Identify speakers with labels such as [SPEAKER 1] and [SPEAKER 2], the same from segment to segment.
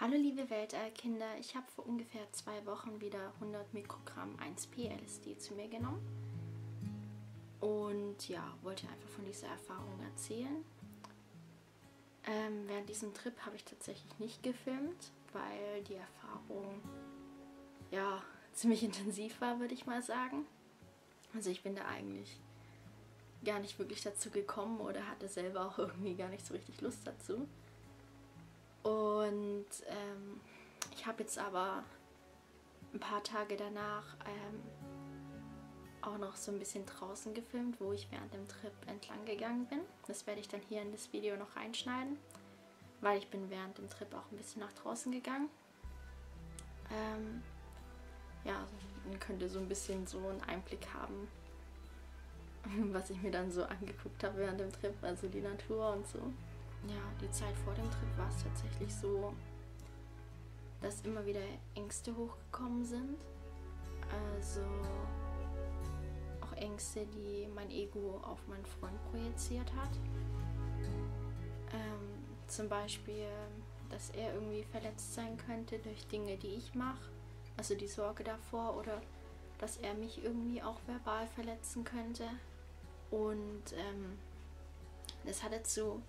[SPEAKER 1] Hallo liebe Weltallkinder, ich habe vor ungefähr zwei Wochen wieder 100 Mikrogramm 1P LSD zu mir genommen und ja, wollte einfach von dieser Erfahrung erzählen. Ähm, während diesem Trip habe ich tatsächlich nicht gefilmt, weil die Erfahrung ja ziemlich intensiv war, würde ich mal sagen. Also ich bin da eigentlich gar nicht wirklich dazu gekommen oder hatte selber auch irgendwie gar nicht so richtig Lust dazu. Und ähm, ich habe jetzt aber ein paar Tage danach ähm, auch noch so ein bisschen draußen gefilmt, wo ich während dem Trip entlang gegangen bin. Das werde ich dann hier in das Video noch reinschneiden, weil ich bin während dem Trip auch ein bisschen nach draußen gegangen. Ähm, ja, man könnte so ein bisschen so einen Einblick haben, was ich mir dann so angeguckt habe während dem Trip, also die Natur und so ja, die Zeit vor dem Trip war es tatsächlich so, dass immer wieder Ängste hochgekommen sind. Also auch Ängste, die mein Ego auf meinen Freund projiziert hat. Ähm, zum Beispiel, dass er irgendwie verletzt sein könnte durch Dinge, die ich mache. Also die Sorge davor oder dass er mich irgendwie auch verbal verletzen könnte. Und ähm, das hat dazu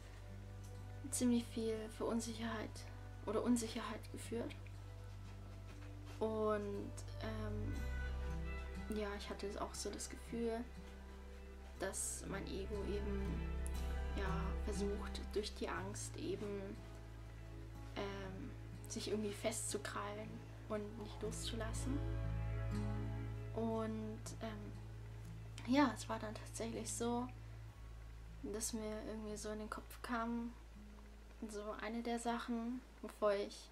[SPEAKER 1] ziemlich viel für Unsicherheit oder Unsicherheit geführt. Und ähm, ja, ich hatte auch so das Gefühl, dass mein Ego eben ja, versucht, durch die Angst eben ähm, sich irgendwie festzukrallen und nicht loszulassen. Und ähm, ja, es war dann tatsächlich so, dass mir irgendwie so in den Kopf kam, so eine der Sachen, wovor ich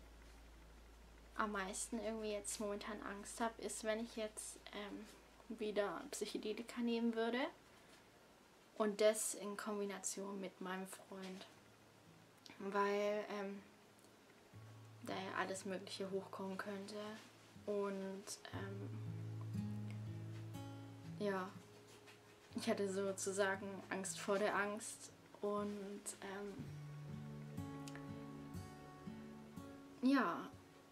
[SPEAKER 1] am meisten irgendwie jetzt momentan Angst habe, ist, wenn ich jetzt ähm, wieder Psychedelika nehmen würde. Und das in Kombination mit meinem Freund. Weil ähm, da ja alles Mögliche hochkommen könnte. Und ähm, ja, ich hatte sozusagen Angst vor der Angst. Und ähm, ja,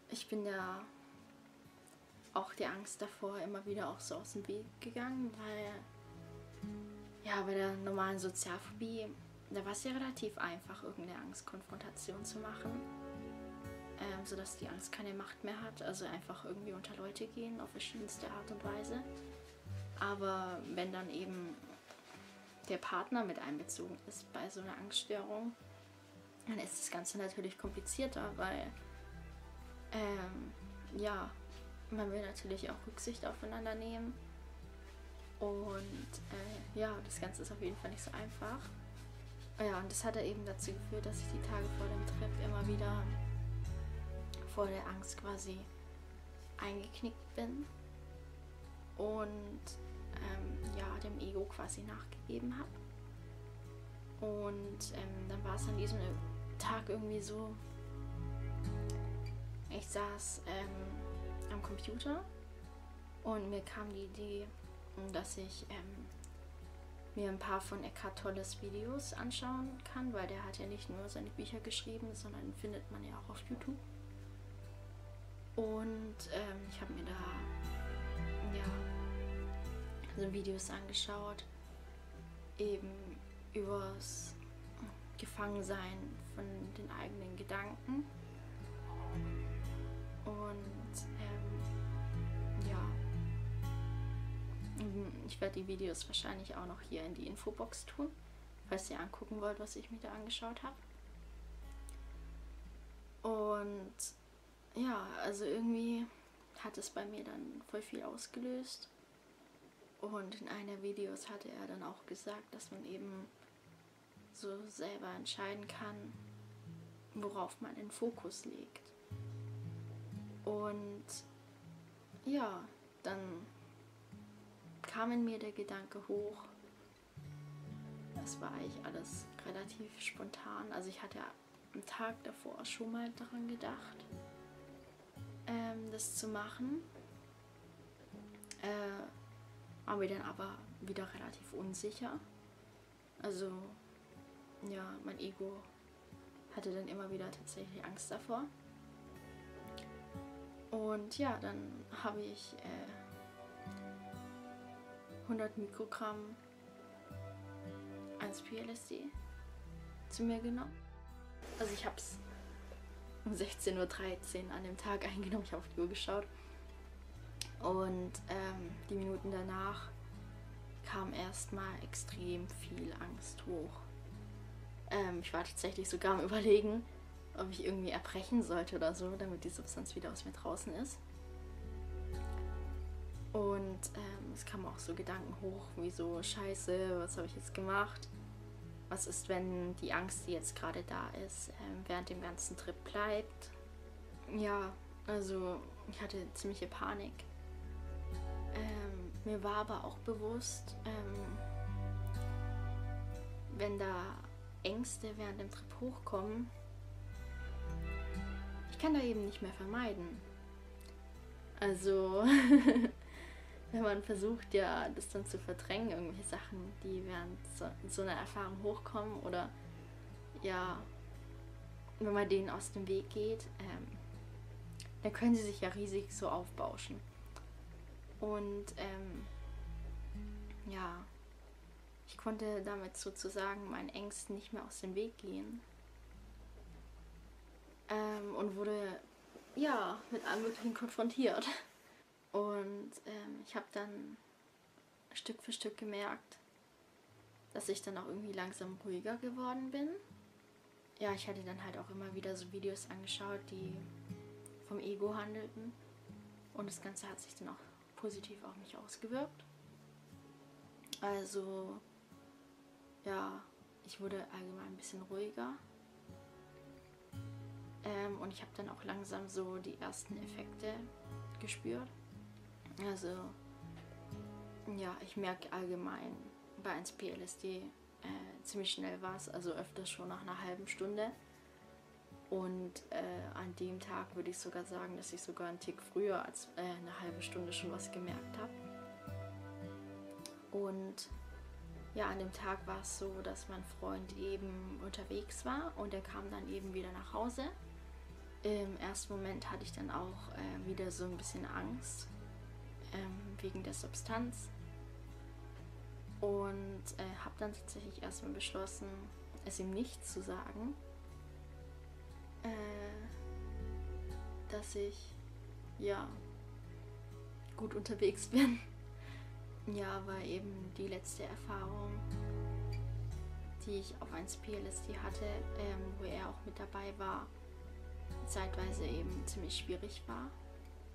[SPEAKER 1] ich bin ja auch die Angst davor immer wieder auch so aus dem Weg gegangen, weil ja, bei der normalen Sozialphobie, da war es ja relativ einfach, irgendeine Angstkonfrontation zu machen, ähm, sodass die Angst keine Macht mehr hat, also einfach irgendwie unter Leute gehen auf verschiedenste Art und Weise. Aber wenn dann eben der Partner mit einbezogen ist bei so einer Angststörung, dann ist das Ganze natürlich komplizierter, weil ähm, ja, man will natürlich auch Rücksicht aufeinander nehmen. Und äh, ja, das Ganze ist auf jeden Fall nicht so einfach. Ja, und das hat eben dazu geführt, dass ich die Tage vor dem Trip immer wieder vor der Angst quasi eingeknickt bin und ähm, ja, dem Ego quasi nachgegeben habe. Und ähm, dann war es an diesem Tag irgendwie so, ich saß ähm, am Computer und mir kam die Idee, dass ich ähm, mir ein paar von Eckhart Tolles Videos anschauen kann, weil der hat ja nicht nur seine Bücher geschrieben, sondern findet man ja auch auf YouTube. Und ähm, ich habe mir da ja so Videos angeschaut, eben übers Gefangensein von den eigenen Gedanken und ähm, ja, ich werde die Videos wahrscheinlich auch noch hier in die Infobox tun, falls ihr angucken wollt, was ich mir da angeschaut habe. Und ja, also irgendwie hat es bei mir dann voll viel ausgelöst. Und in einer Videos hatte er dann auch gesagt, dass man eben so selber entscheiden kann, worauf man den Fokus legt. Und ja, dann kam in mir der Gedanke hoch. Es war eigentlich alles relativ spontan. Also ich hatte am Tag davor schon mal daran gedacht, ähm, das zu machen. Äh, war mir dann aber wieder relativ unsicher. Also ja, mein Ego hatte dann immer wieder tatsächlich Angst davor. Und ja, dann habe ich äh, 100 Mikrogramm 1-P-LSD zu mir genommen. Also ich habe es um 16.13 Uhr an dem Tag eingenommen. Ich habe auf die Uhr geschaut. Und ähm, die Minuten danach kam erstmal extrem viel Angst hoch. Ähm, ich war tatsächlich sogar am Überlegen, ob ich irgendwie erbrechen sollte oder so, damit die Substanz wieder aus mir draußen ist. Und ähm, es kamen auch so Gedanken hoch, wie so, scheiße, was habe ich jetzt gemacht? Was ist, wenn die Angst, die jetzt gerade da ist, ähm, während dem ganzen Trip bleibt? Ja, also ich hatte ziemliche Panik. Ähm, mir war aber auch bewusst, ähm, wenn da Ängste während dem Trip hochkommen, kann da eben nicht mehr vermeiden. Also, wenn man versucht, ja, das dann zu verdrängen, irgendwelche Sachen, die während so, so einer Erfahrung hochkommen oder ja, wenn man denen aus dem Weg geht, ähm, dann können sie sich ja riesig so aufbauschen. Und ähm, ja, ich konnte damit sozusagen meinen Ängsten nicht mehr aus dem Weg gehen. Ähm, und wurde ja mit allem Möglichen konfrontiert. Und ähm, ich habe dann Stück für Stück gemerkt, dass ich dann auch irgendwie langsam ruhiger geworden bin. Ja, ich hatte dann halt auch immer wieder so Videos angeschaut, die vom Ego handelten. Und das Ganze hat sich dann auch positiv auf mich ausgewirkt. Also, ja, ich wurde allgemein ein bisschen ruhiger. Ähm, und ich habe dann auch langsam so die ersten Effekte gespürt. Also, ja, ich merke allgemein bei 1P-LSD äh, ziemlich schnell was, also öfters schon nach einer halben Stunde. Und äh, an dem Tag würde ich sogar sagen, dass ich sogar einen Tick früher als äh, eine halbe Stunde schon was gemerkt habe. Und ja, an dem Tag war es so, dass mein Freund eben unterwegs war und er kam dann eben wieder nach Hause. Im ersten Moment hatte ich dann auch äh, wieder so ein bisschen Angst, ähm, wegen der Substanz. Und äh, habe dann tatsächlich erstmal beschlossen, es ihm nicht zu sagen, äh, dass ich ja gut unterwegs bin. Ja, war eben die letzte Erfahrung, die ich auf 1 PLSD hatte, ähm, wo er auch mit dabei war, zeitweise eben ziemlich schwierig war.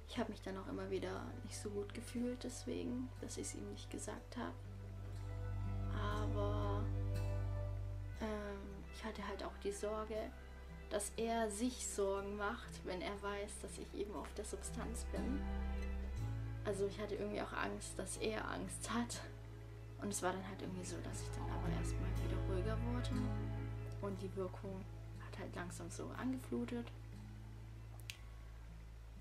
[SPEAKER 1] Ich habe mich dann auch immer wieder nicht so gut gefühlt, deswegen, dass ich es ihm nicht gesagt habe. Aber ähm, ich hatte halt auch die Sorge, dass er sich Sorgen macht, wenn er weiß, dass ich eben auf der Substanz bin. Also ich hatte irgendwie auch Angst, dass er Angst hat. Und es war dann halt irgendwie so, dass ich dann aber erstmal wieder ruhiger wurde. Und die Wirkung hat halt langsam so angeflutet.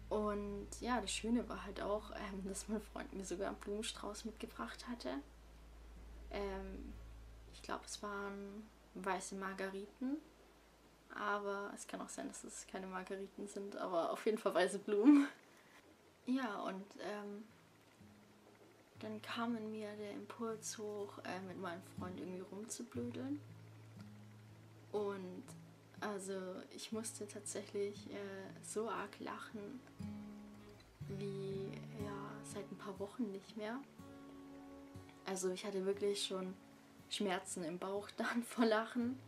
[SPEAKER 1] Und ja, das Schöne war halt auch, ähm, dass mein Freund mir sogar einen Blumenstrauß mitgebracht hatte. Ähm, ich glaube, es waren weiße Margariten. Aber es kann auch sein, dass es keine Margariten sind, aber auf jeden Fall weiße Blumen. Ja, und ähm, dann kam in mir der Impuls hoch, äh, mit meinem Freund irgendwie rumzublödeln. Und also ich musste tatsächlich äh, so arg lachen wie ja seit ein paar Wochen nicht mehr. Also ich hatte wirklich schon Schmerzen im Bauch dann vor Lachen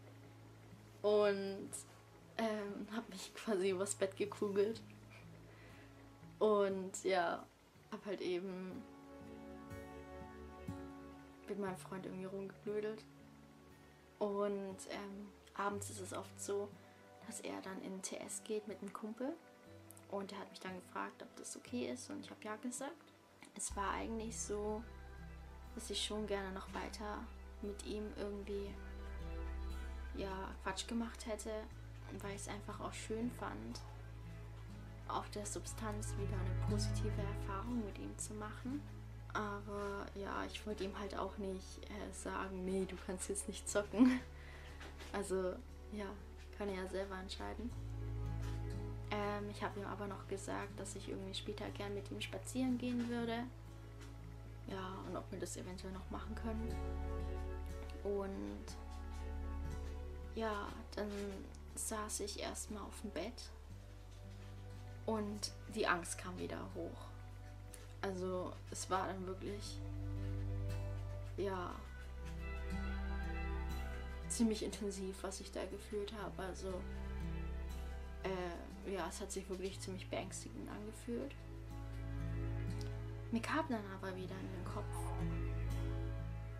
[SPEAKER 1] und ähm, habe mich quasi übers Bett gekugelt. Und ja, habe halt eben mit meinem Freund irgendwie rumgeblödelt. Und ähm, abends ist es oft so, dass er dann in TS geht mit einem Kumpel. Und er hat mich dann gefragt, ob das okay ist. Und ich habe ja gesagt. Es war eigentlich so, dass ich schon gerne noch weiter mit ihm irgendwie ja, Quatsch gemacht hätte, weil ich es einfach auch schön fand, auf der Substanz wieder eine positive Erfahrung mit ihm zu machen. Aber ja, ich wollte ihm halt auch nicht äh, sagen, nee, du kannst jetzt nicht zocken. Also ja, kann er ja selber entscheiden. Ähm, ich habe ihm aber noch gesagt, dass ich irgendwie später gern mit ihm spazieren gehen würde. Ja, und ob wir das eventuell noch machen können. Und ja, dann saß ich erstmal auf dem Bett und die Angst kam wieder hoch. Also es war dann wirklich, ja, ziemlich intensiv, was ich da gefühlt habe. Also äh, ja, es hat sich wirklich ziemlich beängstigend angefühlt. Mir kam dann aber wieder in den Kopf,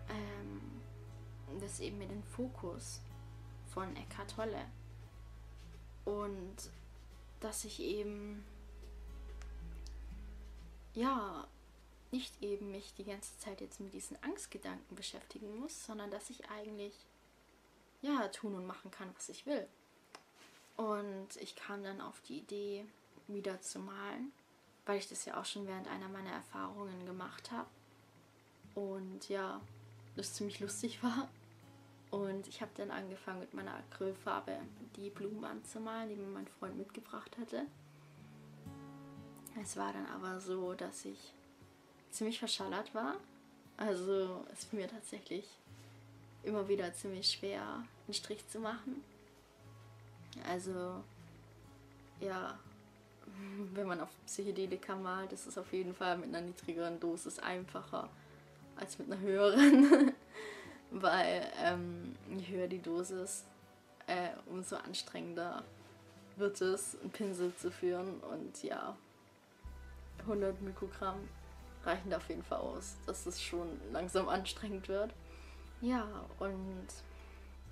[SPEAKER 1] ähm, dass eben mir den Fokus von Eckhart Tolle und dass ich eben ja nicht eben mich die ganze Zeit jetzt mit diesen Angstgedanken beschäftigen muss, sondern dass ich eigentlich ja tun und machen kann, was ich will. Und ich kam dann auf die Idee, wieder zu malen, weil ich das ja auch schon während einer meiner Erfahrungen gemacht habe. Und ja, das ziemlich lustig war. Und ich habe dann angefangen mit meiner Acrylfarbe die Blumen anzumalen, die mir mein Freund mitgebracht hatte. Es war dann aber so, dass ich ziemlich verschallert war. Also es mir tatsächlich immer wieder ziemlich schwer, einen Strich zu machen. Also ja, wenn man auf Psychedelika malt, ist es auf jeden Fall mit einer niedrigeren Dosis einfacher als mit einer höheren. Weil ähm, je höher die Dosis, äh, umso anstrengender wird es, einen Pinsel zu führen. Und ja, 100 Mikrogramm reichen da auf jeden Fall aus, dass es schon langsam anstrengend wird. Ja, und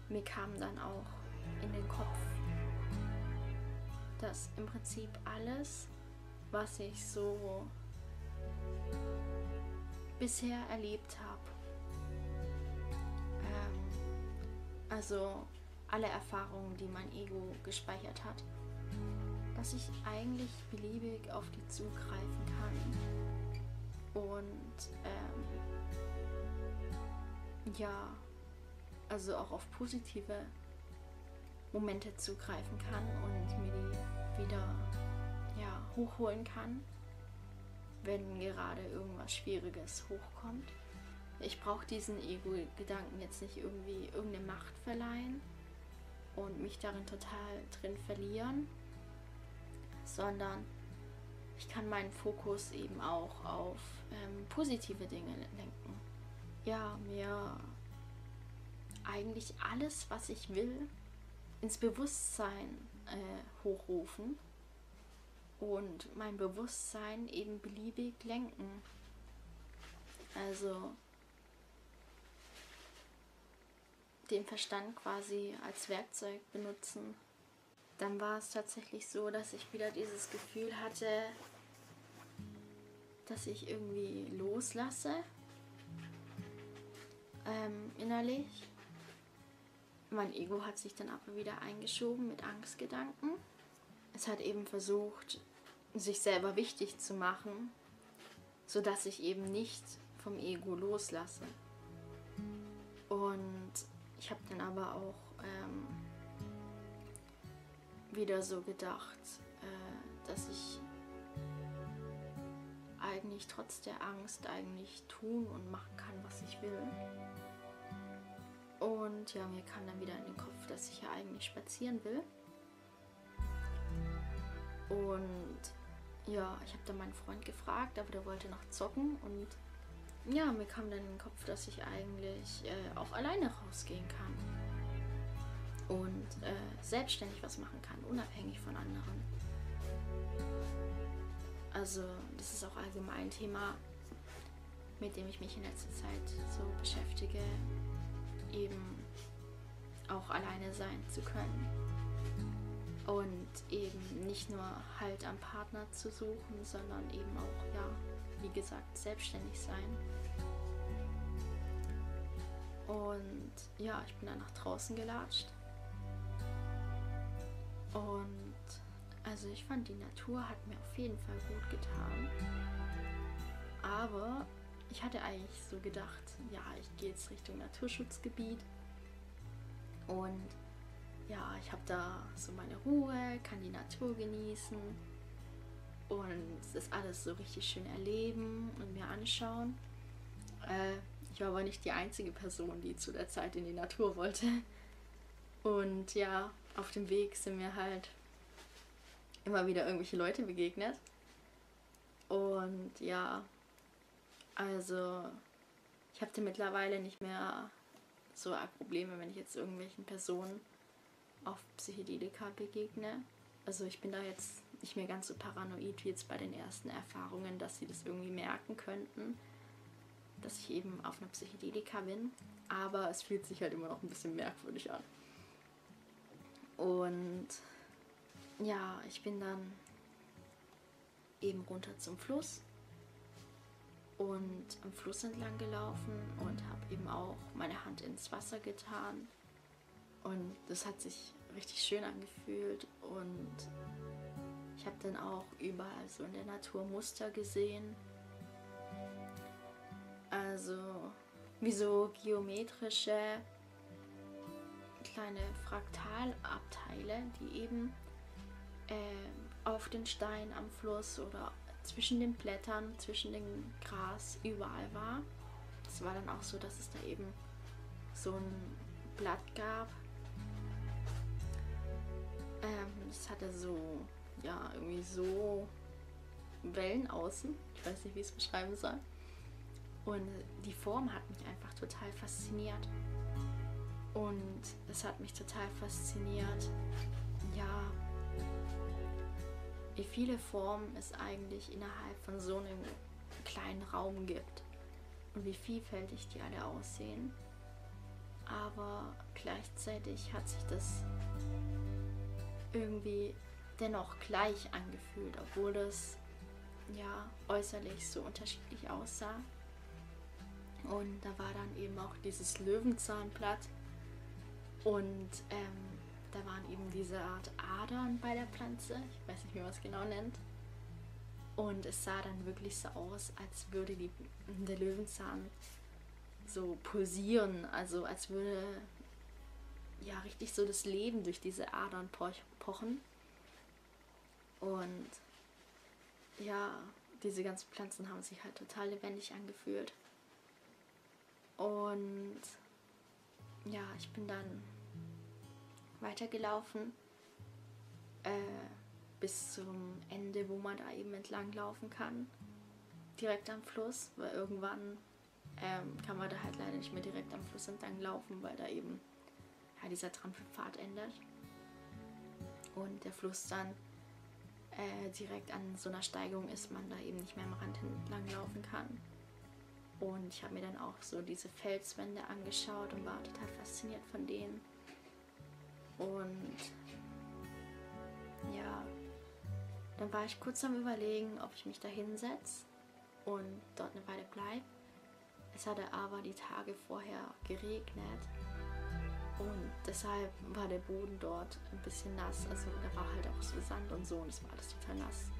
[SPEAKER 1] mir kam dann auch in den Kopf, dass im Prinzip alles, was ich so bisher erlebt habe, also alle Erfahrungen, die mein Ego gespeichert hat, dass ich eigentlich beliebig auf die zugreifen kann. Und ähm, ja, also auch auf positive Momente zugreifen kann und mir die wieder ja, hochholen kann, wenn gerade irgendwas Schwieriges hochkommt ich brauche diesen Ego-Gedanken jetzt nicht irgendwie irgendeine Macht verleihen und mich darin total drin verlieren, sondern ich kann meinen Fokus eben auch auf ähm, positive Dinge lenken. Ja, mir eigentlich alles, was ich will, ins Bewusstsein äh, hochrufen und mein Bewusstsein eben beliebig lenken. Also den Verstand quasi als Werkzeug benutzen. Dann war es tatsächlich so, dass ich wieder dieses Gefühl hatte, dass ich irgendwie loslasse ähm, innerlich. Mein Ego hat sich dann aber wieder eingeschoben mit Angstgedanken. Es hat eben versucht, sich selber wichtig zu machen, sodass ich eben nicht vom Ego loslasse. Und ich habe dann aber auch ähm, wieder so gedacht, äh, dass ich eigentlich trotz der Angst eigentlich tun und machen kann, was ich will. Und ja, mir kam dann wieder in den Kopf, dass ich ja eigentlich spazieren will. Und ja, ich habe dann meinen Freund gefragt, aber der wollte noch zocken und ja, mir kam dann in den Kopf, dass ich eigentlich äh, auch alleine rausgehen kann und äh, selbstständig was machen kann, unabhängig von anderen. Also das ist auch allgemein ein Thema, mit dem ich mich in letzter Zeit so beschäftige, eben auch alleine sein zu können und eben nicht nur halt am Partner zu suchen, sondern eben auch ja wie gesagt, selbstständig sein. Und ja, ich bin dann nach draußen gelatscht. Und also ich fand, die Natur hat mir auf jeden Fall gut getan. Aber ich hatte eigentlich so gedacht, ja, ich gehe jetzt Richtung Naturschutzgebiet. Und ja, ich habe da so meine Ruhe, kann die Natur genießen und das alles so richtig schön erleben und mir anschauen. Äh, ich war aber nicht die einzige Person, die zu der Zeit in die Natur wollte. Und ja, auf dem Weg sind mir halt immer wieder irgendwelche Leute begegnet. Und ja, also ich habe mittlerweile nicht mehr so arg Probleme, wenn ich jetzt irgendwelchen Personen auf Psychedelika begegne. Also ich bin da jetzt nicht mehr ganz so paranoid wie jetzt bei den ersten Erfahrungen, dass sie das irgendwie merken könnten, dass ich eben auf einer Psychedelika bin. Aber es fühlt sich halt immer noch ein bisschen merkwürdig an. Und ja, ich bin dann eben runter zum Fluss und am Fluss entlang gelaufen und habe eben auch meine Hand ins Wasser getan. Und das hat sich richtig schön angefühlt und ich habe dann auch überall so in der Natur Muster gesehen. Also wie so geometrische kleine Fraktalabteile, die eben äh, auf den Steinen am Fluss oder zwischen den Blättern, zwischen dem Gras überall war. Es war dann auch so, dass es da eben so ein Blatt gab. Ähm, es hatte so, ja, irgendwie so Wellen außen. Ich weiß nicht, wie ich es beschreiben soll. Und die Form hat mich einfach total fasziniert. Und es hat mich total fasziniert, ja, wie viele Formen es eigentlich innerhalb von so einem kleinen Raum gibt und wie vielfältig die alle aussehen. Aber gleichzeitig hat sich das irgendwie dennoch gleich angefühlt, obwohl das ja äußerlich so unterschiedlich aussah. Und da war dann eben auch dieses Löwenzahnblatt und ähm, da waren eben diese Art Adern bei der Pflanze. Ich weiß nicht, wie man es genau nennt. Und es sah dann wirklich so aus, als würde die, der Löwenzahn so pulsieren. Also als würde ja richtig so das Leben durch diese Adern pochen. Und ja, diese ganzen Pflanzen haben sich halt total lebendig angefühlt. Und ja, ich bin dann weitergelaufen äh, bis zum Ende, wo man da eben entlang laufen kann. Direkt am Fluss, weil irgendwann ähm, kann man da halt leider nicht mehr direkt am Fluss entlang laufen, weil da eben ja, dieser Trampelpfad endet. Und der Fluss dann äh, direkt an so einer Steigung ist, man da eben nicht mehr am Rand entlang laufen kann. Und ich habe mir dann auch so diese Felswände angeschaut und war total fasziniert von denen. Und ja, dann war ich kurz am Überlegen, ob ich mich da hinsetze und dort eine Weile bleibe. Es hatte aber die Tage vorher geregnet und deshalb war der Boden dort ein bisschen nass. Also da war halt auch so Sand und so und es war alles total nass.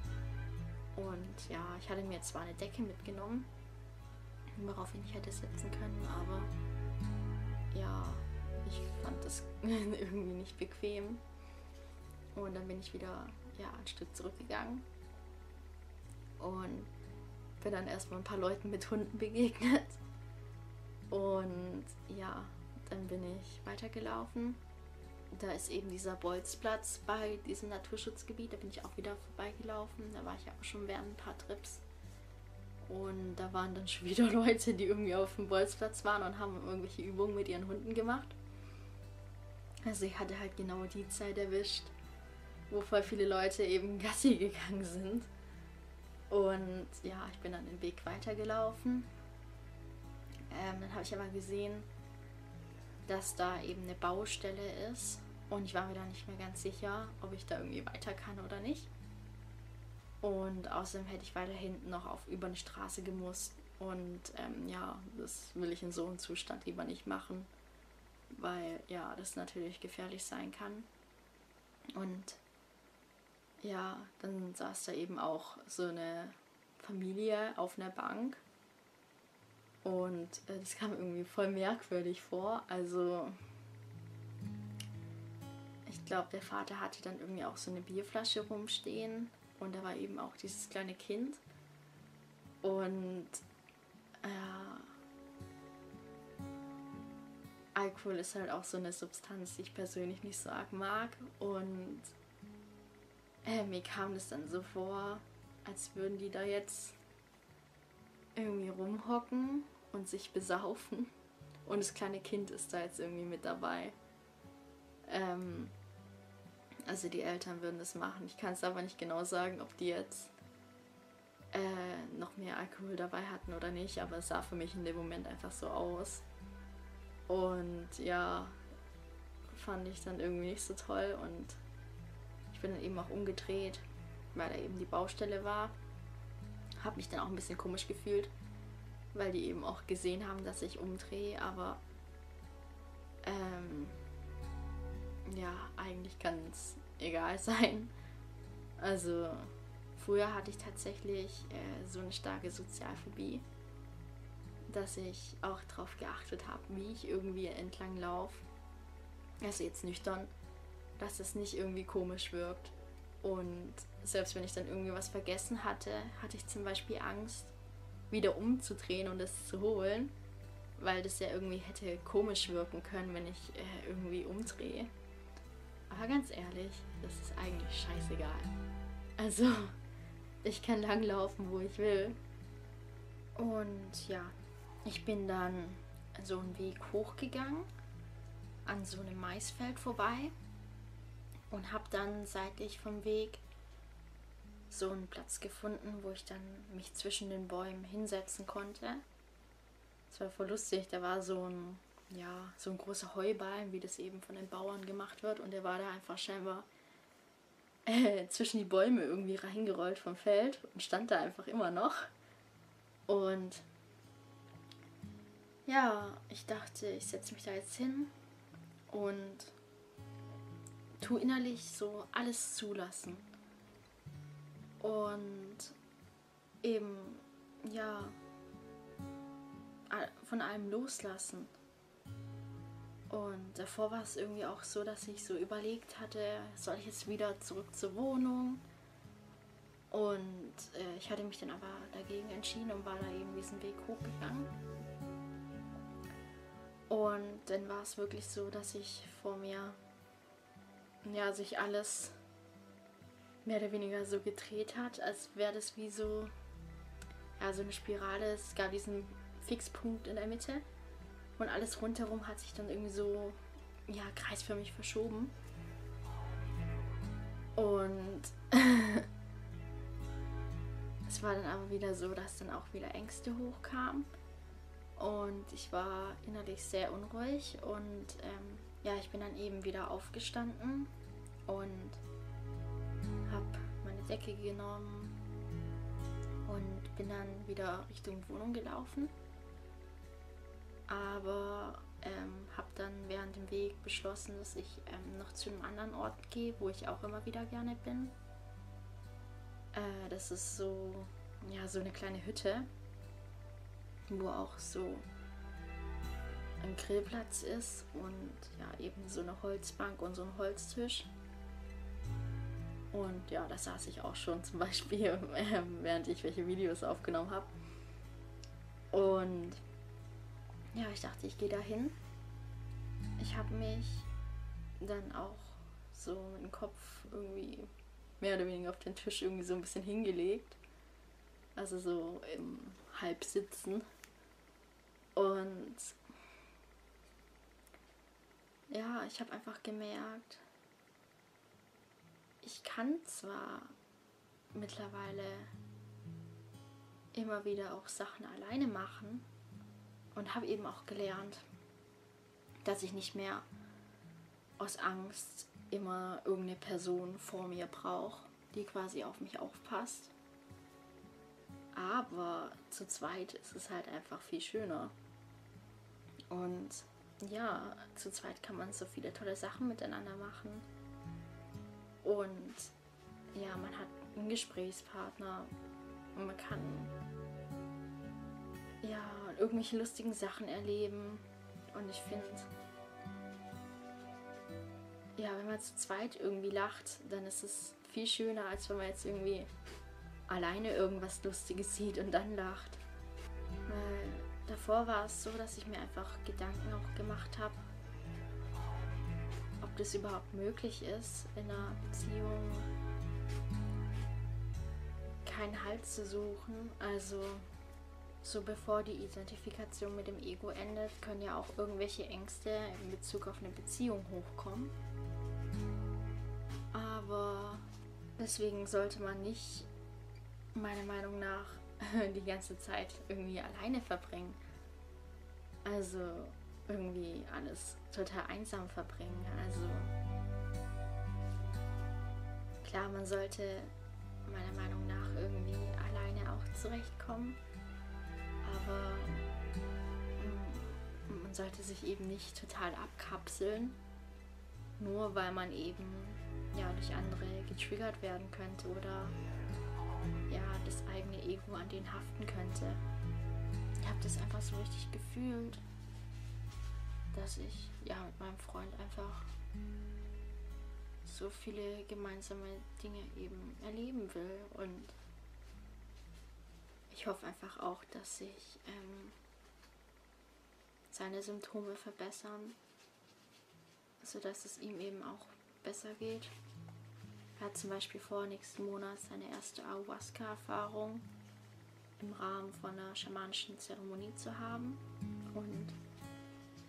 [SPEAKER 1] Und ja, ich hatte mir zwar eine Decke mitgenommen, worauf ich nicht hätte sitzen können, aber ja, ich fand das irgendwie nicht bequem. Und dann bin ich wieder ja, ein Stück zurückgegangen und bin dann erstmal ein paar Leuten mit Hunden begegnet. Und ja, dann bin ich weitergelaufen. Da ist eben dieser Bolzplatz bei diesem Naturschutzgebiet. Da bin ich auch wieder vorbeigelaufen. Da war ich auch schon während ein paar Trips. Und da waren dann schon wieder Leute, die irgendwie auf dem Bolzplatz waren und haben irgendwelche Übungen mit ihren Hunden gemacht. Also ich hatte halt genau die Zeit erwischt, wo voll viele Leute eben Gassi gegangen sind. Und ja, ich bin dann den Weg weitergelaufen. Ähm, dann habe ich aber gesehen, dass da eben eine Baustelle ist. Und ich war mir da nicht mehr ganz sicher, ob ich da irgendwie weiter kann oder nicht. Und außerdem hätte ich weiter hinten noch auf über eine Straße gemusst. Und ähm, ja, das will ich in so einem Zustand lieber nicht machen weil ja, das natürlich gefährlich sein kann. Und ja, dann saß da eben auch so eine Familie auf einer Bank. Und äh, das kam irgendwie voll merkwürdig vor. Also, glaube, der Vater hatte dann irgendwie auch so eine Bierflasche rumstehen und da war eben auch dieses kleine Kind. Und ja, Alkohol ist halt auch so eine Substanz, die ich persönlich nicht so arg mag. Und äh, mir kam das dann so vor, als würden die da jetzt irgendwie rumhocken und sich besaufen. Und das kleine Kind ist da jetzt irgendwie mit dabei. Ähm, also die Eltern würden das machen. Ich kann es aber nicht genau sagen, ob die jetzt äh, noch mehr Alkohol dabei hatten oder nicht, aber es sah für mich in dem Moment einfach so aus. Und ja, fand ich dann irgendwie nicht so toll und ich bin dann eben auch umgedreht, weil da eben die Baustelle war. Hab mich dann auch ein bisschen komisch gefühlt, weil die eben auch gesehen haben, dass ich umdrehe, aber ähm, ja, eigentlich kann es egal sein. Also früher hatte ich tatsächlich äh, so eine starke Sozialphobie, dass ich auch darauf geachtet habe, wie ich irgendwie entlang laufe. Also jetzt nüchtern, dass es nicht irgendwie komisch wirkt. Und selbst wenn ich dann irgendwie was vergessen hatte, hatte ich zum Beispiel Angst, wieder umzudrehen und es zu holen, weil das ja irgendwie hätte komisch wirken können, wenn ich äh, irgendwie umdrehe. Aber ganz ehrlich, das ist eigentlich scheißegal. Also, ich kann langlaufen, wo ich will. Und ja, ich bin dann so einen Weg hochgegangen, an so einem Maisfeld vorbei und habe dann seitlich vom Weg so einen Platz gefunden, wo ich dann mich zwischen den Bäumen hinsetzen konnte. Es war voll lustig, da war so ein ja, so ein großer Heuballen, wie das eben von den Bauern gemacht wird. Und der war da einfach scheinbar äh, zwischen die Bäume irgendwie reingerollt vom Feld und stand da einfach immer noch. Und ja, ich dachte, ich setze mich da jetzt hin und tu innerlich so alles zulassen. Und eben, ja, von allem loslassen. Und davor war es irgendwie auch so, dass ich so überlegt hatte, soll ich jetzt wieder zurück zur Wohnung? Und äh, ich hatte mich dann aber dagegen entschieden und war da eben diesen Weg hochgegangen. Und dann war es wirklich so, dass ich vor mir, ja, sich alles mehr oder weniger so gedreht hat, als wäre das wie so, ja, so eine Spirale. Es gab diesen Fixpunkt in der Mitte und alles rundherum hat sich dann irgendwie so, ja, kreisförmig verschoben. Und es war dann aber wieder so, dass dann auch wieder Ängste hochkamen. Und ich war innerlich sehr unruhig und ähm, ja, ich bin dann eben wieder aufgestanden und habe meine Decke genommen und bin dann wieder Richtung Wohnung gelaufen aber ähm, habe dann während dem Weg beschlossen, dass ich ähm, noch zu einem anderen Ort gehe, wo ich auch immer wieder gerne bin. Äh, das ist so, ja, so eine kleine Hütte, wo auch so ein Grillplatz ist und ja, eben so eine Holzbank und so ein Holztisch. Und ja, da saß ich auch schon zum Beispiel, äh, während ich welche Videos aufgenommen habe. Und ja, ich dachte, ich gehe da hin. Ich habe mich dann auch so mit dem Kopf irgendwie mehr oder weniger auf den Tisch irgendwie so ein bisschen hingelegt. Also so im Halbsitzen. Und ja, ich habe einfach gemerkt, ich kann zwar mittlerweile immer wieder auch Sachen alleine machen, und habe eben auch gelernt, dass ich nicht mehr aus Angst immer irgendeine Person vor mir brauche, die quasi auf mich aufpasst. Aber zu zweit ist es halt einfach viel schöner. Und ja, zu zweit kann man so viele tolle Sachen miteinander machen. Und ja, man hat einen Gesprächspartner und man kann ja, irgendwelche lustigen Sachen erleben. Und ich finde, ja, wenn man zu zweit irgendwie lacht, dann ist es viel schöner, als wenn man jetzt irgendwie alleine irgendwas Lustiges sieht und dann lacht. Weil davor war es so, dass ich mir einfach Gedanken auch gemacht habe, ob das überhaupt möglich ist, in einer Beziehung keinen Halt zu suchen. Also so bevor die Identifikation mit dem Ego endet, können ja auch irgendwelche Ängste in Bezug auf eine Beziehung hochkommen. Aber deswegen sollte man nicht, meiner Meinung nach, die ganze Zeit irgendwie alleine verbringen. Also irgendwie alles total einsam verbringen. Also klar, man sollte meiner Meinung nach irgendwie alleine auch zurechtkommen. Aber mm, man sollte sich eben nicht total abkapseln, nur weil man eben ja, durch andere getriggert werden könnte oder ja, das eigene Ego an den haften könnte. Ich habe das einfach so richtig gefühlt, dass ich ja mit meinem Freund einfach so viele gemeinsame Dinge eben erleben will und ich hoffe einfach auch, dass sich ähm, seine Symptome verbessern, sodass es ihm eben auch besser geht. Er hat zum Beispiel vor, nächsten Monat seine erste Ayahuasca-Erfahrung im Rahmen von einer schamanischen Zeremonie zu haben. Und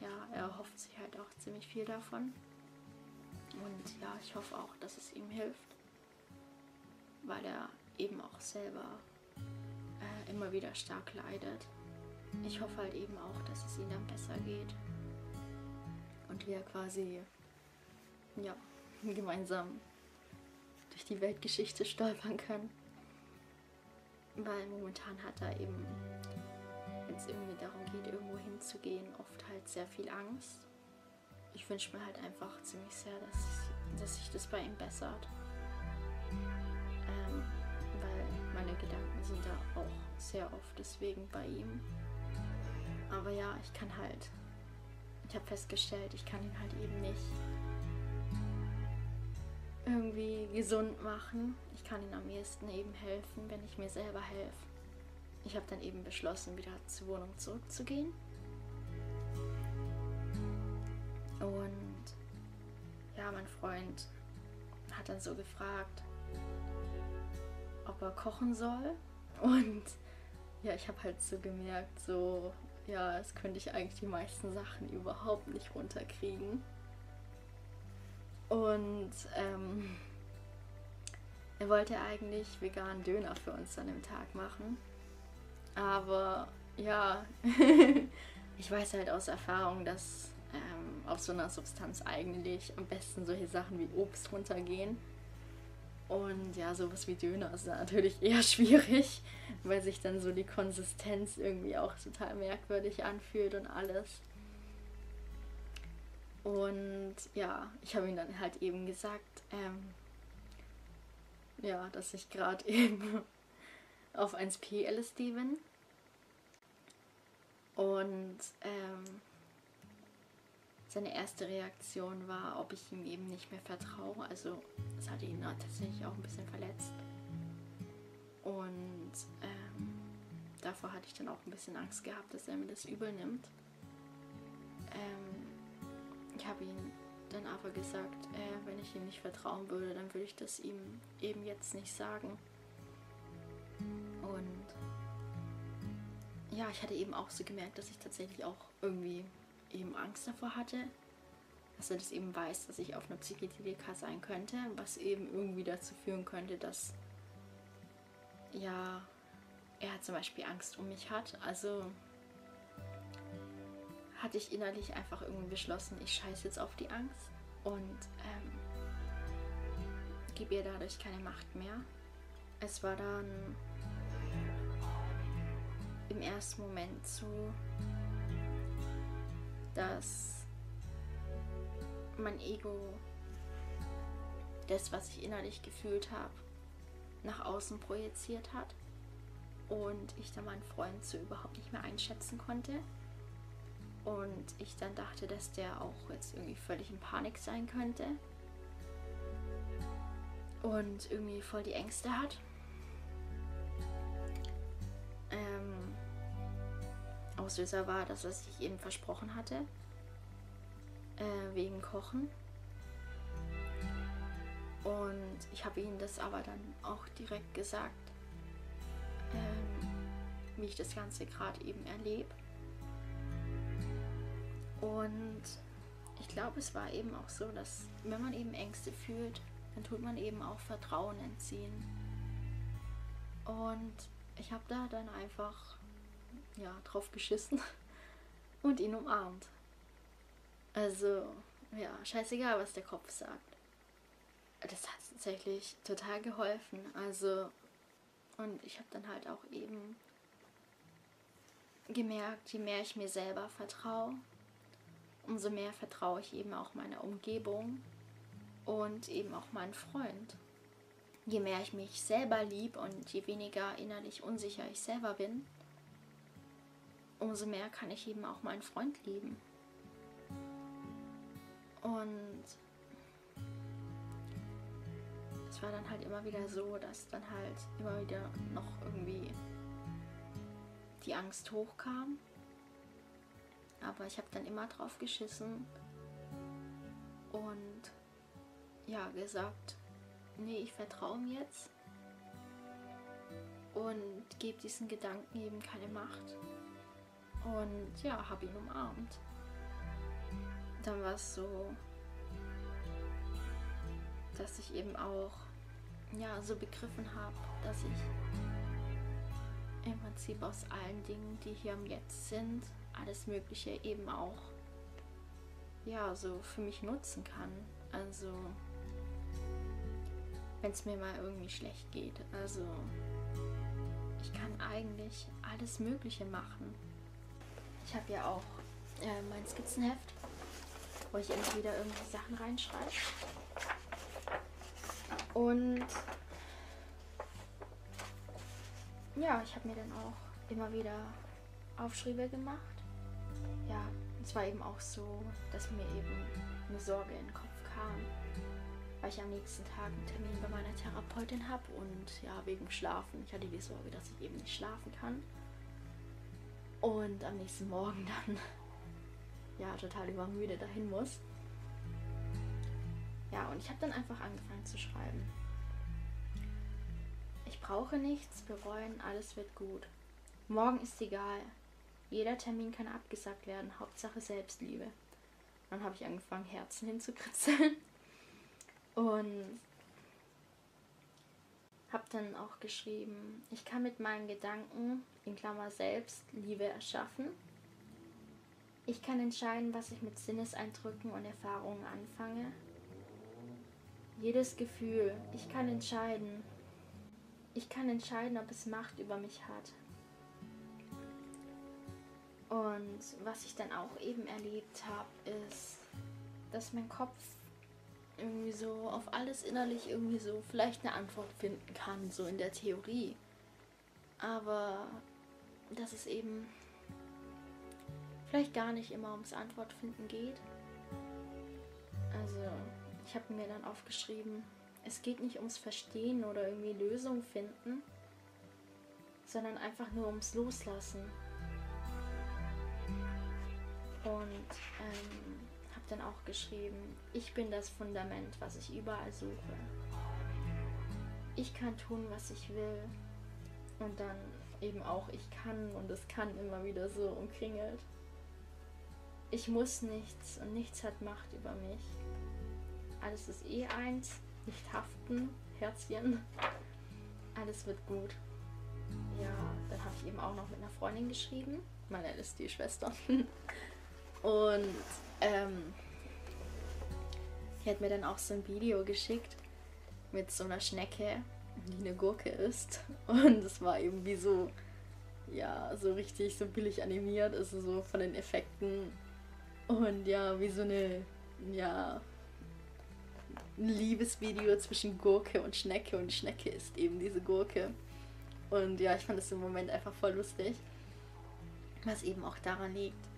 [SPEAKER 1] ja, er erhofft sich halt auch ziemlich viel davon. Und ja, ich hoffe auch, dass es ihm hilft, weil er eben auch selber äh, immer wieder stark leidet. Ich hoffe halt eben auch, dass es ihm dann besser geht und wir quasi ja, gemeinsam durch die Weltgeschichte stolpern können. Weil momentan hat er eben, wenn es irgendwie darum geht, irgendwo hinzugehen, oft halt sehr viel Angst. Ich wünsche mir halt einfach ziemlich sehr, dass, dass sich das bei ihm bessert. Ähm, weil meine Gedanken sind da auch sehr oft deswegen bei ihm. Aber ja, ich kann halt, ich habe festgestellt, ich kann ihn halt eben nicht irgendwie gesund machen. Ich kann ihnen am ehesten eben helfen, wenn ich mir selber helfe. Ich habe dann eben beschlossen, wieder zur Wohnung zurückzugehen. Und ja, mein Freund hat dann so gefragt, ob er kochen soll. Und ja, ich habe halt so gemerkt, so, ja, das könnte ich eigentlich die meisten Sachen überhaupt nicht runterkriegen. Und ähm, er wollte eigentlich veganen Döner für uns an dem Tag machen. Aber ja, ich weiß halt aus Erfahrung, dass ähm, auf so einer Substanz eigentlich am besten solche Sachen wie Obst runtergehen. Und ja, sowas wie Döner ist natürlich eher schwierig, weil sich dann so die Konsistenz irgendwie auch total merkwürdig anfühlt und alles. Und ja, ich habe ihm dann halt eben gesagt, ähm, ja, dass ich gerade eben auf 1P LSD bin. Und ähm, seine erste Reaktion war, ob ich ihm eben nicht mehr vertraue. Also es hat ihn tatsächlich auch ein bisschen verletzt. Und ähm, davor hatte ich dann auch ein bisschen Angst gehabt, dass er mir das übel nimmt. Ähm, ich habe ihm dann aber gesagt, äh, wenn ich ihm nicht vertrauen würde, dann würde ich das ihm eben jetzt nicht sagen. Und ja, ich hatte eben auch so gemerkt, dass ich tatsächlich auch irgendwie eben Angst davor hatte, dass er das eben weiß, dass ich auf einer Psychedelika sein könnte, was eben irgendwie dazu führen könnte, dass ja, er zum Beispiel Angst um mich hat. Also hatte ich innerlich einfach irgendwie beschlossen, ich scheiße jetzt auf die Angst und ähm, gebe ihr dadurch keine Macht mehr. Es war dann im ersten Moment so, dass mein Ego das, was ich innerlich gefühlt habe, nach außen projiziert hat und ich dann meinen Freund so überhaupt nicht mehr einschätzen konnte und ich dann dachte, dass der auch jetzt irgendwie völlig in Panik sein könnte. und irgendwie voll die Ängste hat. Ähm, Auslöser war, dass er sich eben versprochen hatte, äh, wegen Kochen. Und ich habe ihm das aber dann auch direkt gesagt, ähm, wie ich das Ganze gerade eben erlebe. Und ich glaube, es war eben auch so, dass wenn man eben Ängste fühlt, dann tut man eben auch Vertrauen entziehen. Und ich habe da dann einfach ja, drauf geschissen und ihn umarmt. Also, ja, scheißegal, was der Kopf sagt. Das hat tatsächlich total geholfen. Also, und ich habe dann halt auch eben gemerkt, je mehr ich mir selber vertraue, umso mehr vertraue ich eben auch meiner Umgebung und eben auch meinen Freund. Je mehr ich mich selber lieb und je weniger innerlich unsicher ich selber bin, umso mehr kann ich eben auch meinen Freund lieben. Und es war dann halt immer wieder so, dass dann halt immer wieder noch irgendwie die Angst hochkam. Aber ich habe dann immer drauf geschissen und ja gesagt, nee, ich vertraue mir jetzt und gebe diesen Gedanken eben keine Macht. Und ja, habe ihn umarmt. Dann war es so, dass ich eben auch ja so begriffen habe, dass ich im Prinzip aus allen Dingen, die hier im Jetzt sind, alles Mögliche eben auch ja so für mich nutzen kann. Also wenn es mir mal irgendwie schlecht geht. Also ich kann eigentlich alles Mögliche machen. Ich habe ja auch äh, mein Skizzenheft, wo ich immer wieder irgendwelche Sachen reinschreibe. Und ja, ich habe mir dann auch immer wieder Aufschriebe gemacht. Ja, es war eben auch so, dass mir eben eine Sorge in den Kopf kam, weil ich am nächsten Tag einen Termin bei meiner Therapeutin habe und ja, wegen Schlafen. Ich hatte die Sorge, dass ich eben nicht schlafen kann. Und am nächsten Morgen dann ja total übermüdet dahin muss. Ja, und ich habe dann einfach angefangen zu schreiben. Ich brauche nichts bereuen, alles wird gut. Morgen ist egal. Jeder Termin kann abgesagt werden, Hauptsache Selbstliebe. Dann habe ich angefangen, Herzen hinzukritzeln. Und habe dann auch geschrieben, ich kann mit meinen Gedanken, in Klammer selbst, Liebe erschaffen. Ich kann entscheiden, was ich mit Sinneseindrücken und Erfahrungen anfange. Jedes Gefühl, ich kann entscheiden. Ich kann entscheiden, ob es Macht über mich hat. Und was ich dann auch eben erlebt habe, ist, dass mein Kopf irgendwie so auf alles innerlich irgendwie so vielleicht eine Antwort finden kann, so in der Theorie. Aber dass es eben vielleicht gar nicht immer ums Antwort finden geht. Also, ich habe mir dann aufgeschrieben, es geht nicht ums Verstehen oder irgendwie Lösung finden, sondern einfach nur ums Loslassen. Und ähm, dann auch geschrieben, ich bin das Fundament, was ich überall suche. Ich kann tun, was ich will. Und dann eben auch, ich kann und es kann immer wieder so umkringelt. Ich muss nichts und nichts hat Macht über mich. Alles ist eh eins, nicht haften, Herzchen. Alles wird gut. Ja, dann habe ich eben auch noch mit einer Freundin geschrieben, meine LSD-Schwester. Und ähm, die hat mir dann auch so ein Video geschickt mit so einer Schnecke, die eine Gurke ist. Und es war eben wie so, ja, so richtig so billig animiert, also so von den Effekten. Und ja, wie so eine, ja, ein Liebesvideo zwischen Gurke und Schnecke. Und Schnecke ist eben diese Gurke. Und ja, ich fand es im Moment einfach voll lustig. Was eben auch daran liegt,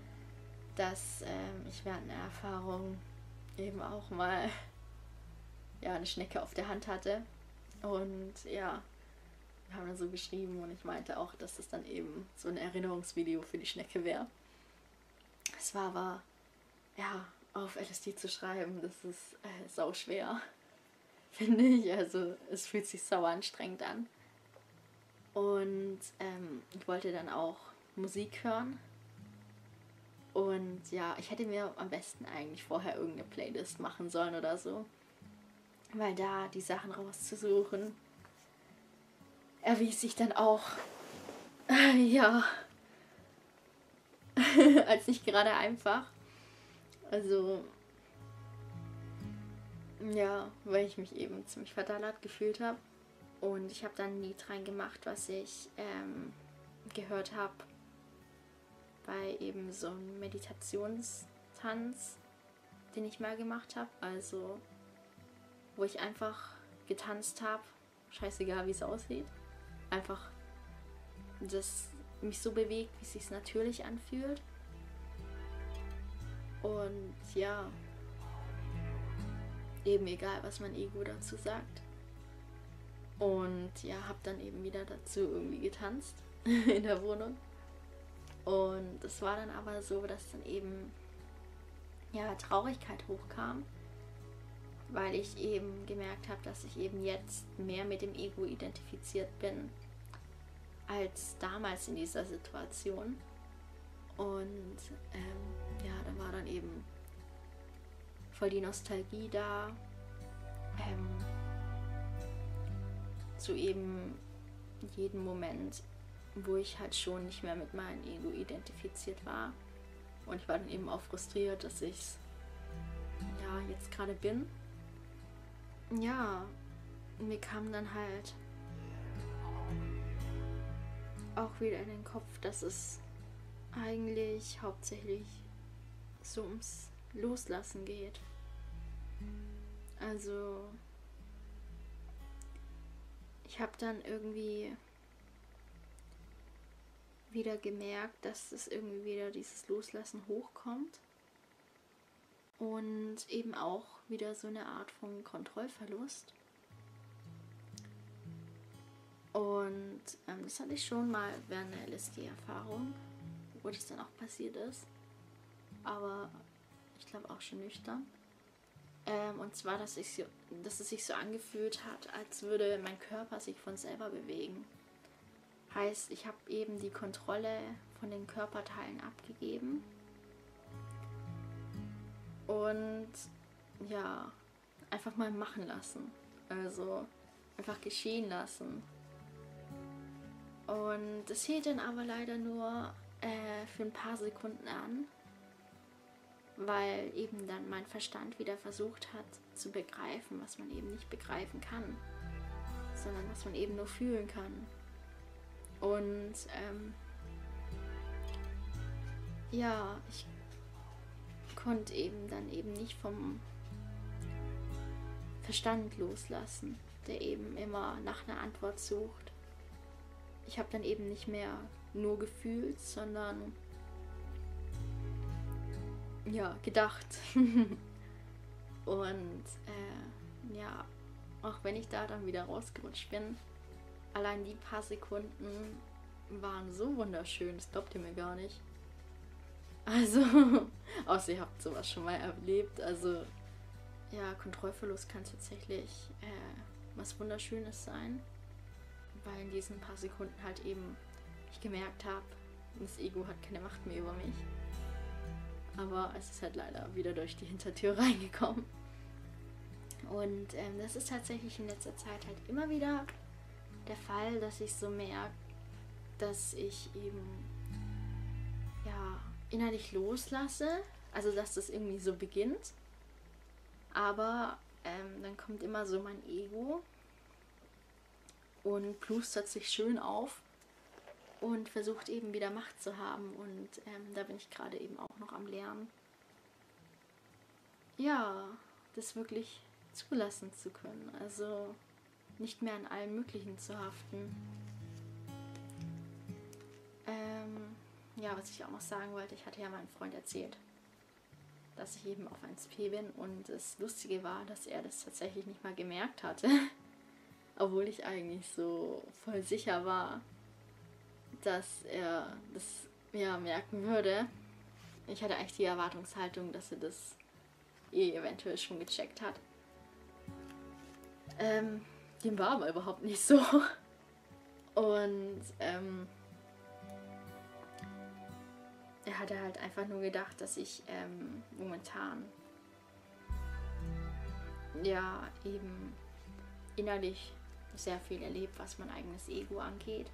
[SPEAKER 1] dass ähm, ich während einer Erfahrung eben auch mal ja, eine Schnecke auf der Hand hatte Und ja, wir haben dann so geschrieben und ich meinte auch, dass das dann eben so ein Erinnerungsvideo für die Schnecke wäre. Es war aber, ja, auf LSD zu schreiben, das ist äh, sau schwer, finde ich. Also es fühlt sich sauer anstrengend an. Und ähm, ich wollte dann auch Musik hören. Und ja, ich hätte mir am besten eigentlich vorher irgendeine Playlist machen sollen oder so. Weil da die Sachen rauszusuchen, erwies sich dann auch, ja, als nicht gerade einfach. Also, ja, weil ich mich eben ziemlich verdallert gefühlt habe. Und ich habe dann ein Lied reingemacht, was ich ähm, gehört habe bei eben so einem Meditationstanz, den ich mal gemacht habe. Also, wo ich einfach getanzt habe, scheißegal wie es aussieht. Einfach das mich so bewegt, wie es sich natürlich anfühlt. Und ja, eben egal, was mein Ego dazu sagt. Und ja, habe dann eben wieder dazu irgendwie getanzt in der Wohnung. Und es war dann aber so, dass dann eben ja Traurigkeit hochkam, weil ich eben gemerkt habe, dass ich eben jetzt mehr mit dem Ego identifiziert bin als damals in dieser Situation. Und ähm, ja, da war dann eben voll die Nostalgie da. Ähm, zu eben jedem Moment, wo ich halt schon nicht mehr mit meinem Ego identifiziert war. Und ich war dann eben auch frustriert, dass ich es ja jetzt gerade bin. Ja, mir kam dann halt auch wieder in den Kopf, dass es eigentlich hauptsächlich so ums Loslassen geht. Also ich habe dann irgendwie wieder gemerkt, dass es irgendwie wieder dieses Loslassen hochkommt und eben auch wieder so eine Art von Kontrollverlust. Und ähm, das hatte ich schon mal während der LSD-Erfahrung, wo das dann auch passiert ist. Aber ich glaube auch schon nüchtern. Ähm, und zwar, dass, ich so, dass es sich so angefühlt hat, als würde mein Körper sich von selber bewegen. Heißt, ich habe eben die Kontrolle von den Körperteilen abgegeben. Und ja, einfach mal machen lassen. Also einfach geschehen lassen. Und das hielt dann aber leider nur äh, für ein paar Sekunden an, weil eben dann mein Verstand wieder versucht hat zu begreifen, was man eben nicht begreifen kann, sondern was man eben nur fühlen kann. Und ähm, ja, ich konnte eben dann eben nicht vom Verstand loslassen, der eben immer nach einer Antwort sucht ich habe dann eben nicht mehr nur gefühlt, sondern ja, gedacht. Und äh, ja, auch wenn ich da dann wieder rausgerutscht bin, allein die paar Sekunden waren so wunderschön, das glaubt ihr mir gar nicht. Also, außer ihr habt sowas schon mal erlebt. Also, ja, Kontrollverlust kann tatsächlich äh, was Wunderschönes sein weil in diesen paar Sekunden halt eben ich gemerkt habe, das Ego hat keine Macht mehr über mich. Aber es ist halt leider wieder durch die Hintertür reingekommen. Und ähm, das ist tatsächlich in letzter Zeit halt immer wieder der Fall, dass ich so merke, dass ich eben ja innerlich loslasse, also dass das irgendwie so beginnt. Aber ähm, dann kommt immer so mein Ego und plustert sich schön auf und versucht eben wieder Macht zu haben. Und ähm, da bin ich gerade eben auch noch am Lernen. Ja, das wirklich zulassen zu können. Also nicht mehr an allem Möglichen zu haften. Ähm, ja, was ich auch noch sagen wollte, ich hatte ja meinem Freund erzählt, dass ich eben auf 1P bin und das Lustige war, dass er das tatsächlich nicht mal gemerkt hatte. Obwohl ich eigentlich so voll sicher war, dass er das ja merken würde. Ich hatte eigentlich die Erwartungshaltung, dass er das eh eventuell schon gecheckt hat. Ähm, dem war aber überhaupt nicht so. Und ähm, er hatte halt einfach nur gedacht, dass ich ähm, momentan ja eben innerlich sehr viel erlebt, was mein eigenes Ego angeht.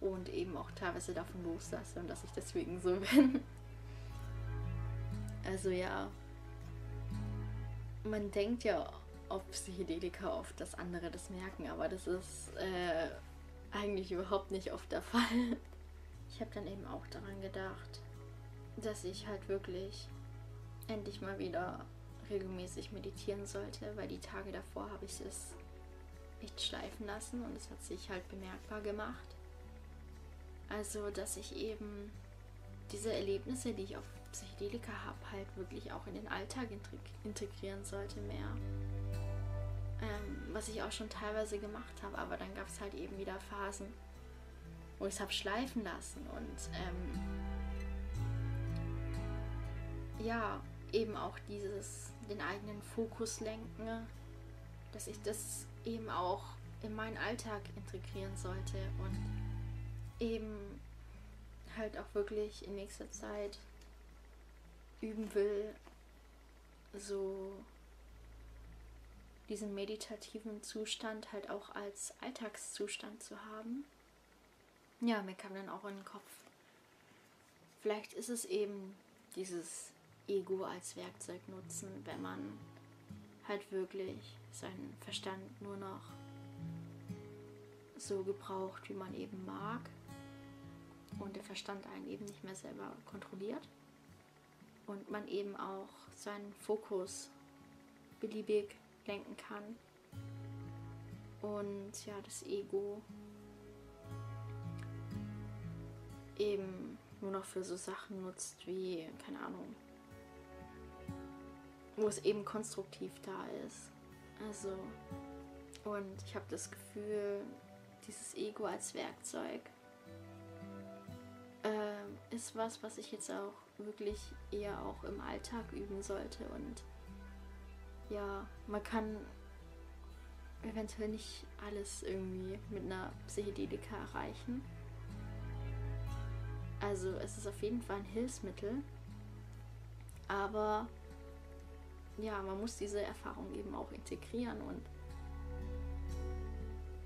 [SPEAKER 1] Und eben auch teilweise davon loslasse und dass ich deswegen so bin. Also ja, man denkt ja auf Psychedelika oft, dass andere das merken, aber das ist äh, eigentlich überhaupt nicht oft der Fall. Ich habe dann eben auch daran gedacht, dass ich halt wirklich endlich mal wieder regelmäßig meditieren sollte, weil die Tage davor habe ich es echt schleifen lassen und es hat sich halt bemerkbar gemacht. Also, dass ich eben diese Erlebnisse, die ich auf Psychedelika habe, halt wirklich auch in den Alltag integrieren sollte mehr. Ähm, was ich auch schon teilweise gemacht habe, aber dann gab es halt eben wieder Phasen, wo ich es habe schleifen lassen und ähm, ja, eben auch dieses, den eigenen Fokus lenken, dass ich das eben auch in meinen Alltag integrieren sollte und eben halt auch wirklich in nächster Zeit üben will, so diesen meditativen Zustand halt auch als Alltagszustand zu haben. Ja, mir kam dann auch in den Kopf, vielleicht ist es eben dieses Ego als Werkzeug nutzen, wenn man halt wirklich seinen Verstand nur noch so gebraucht, wie man eben mag und der Verstand einen eben nicht mehr selber kontrolliert und man eben auch seinen Fokus beliebig lenken kann und ja das Ego eben nur noch für so Sachen nutzt wie keine Ahnung wo es eben konstruktiv da ist also und ich habe das Gefühl dieses Ego als Werkzeug äh, ist was, was ich jetzt auch wirklich eher auch im Alltag üben sollte. Und ja, man kann eventuell nicht alles irgendwie mit einer Psychedelika erreichen. Also es ist auf jeden Fall ein Hilfsmittel. Aber ja, man muss diese Erfahrung eben auch integrieren und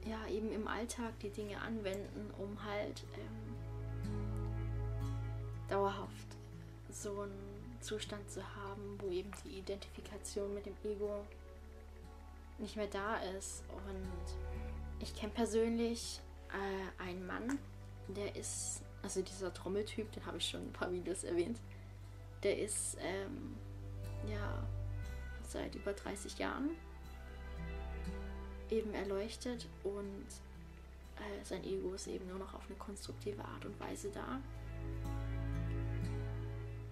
[SPEAKER 1] ja, eben im Alltag die Dinge anwenden, um halt ähm, dauerhaft so einen Zustand zu haben, wo eben die Identifikation mit dem Ego nicht mehr da ist. Und ich kenne persönlich äh, einen Mann, der ist, also dieser Trommeltyp, den habe ich schon ein paar Videos erwähnt, der ist ähm, ja seit über 30 Jahren eben erleuchtet und äh, sein Ego ist eben nur noch auf eine konstruktive Art und Weise da.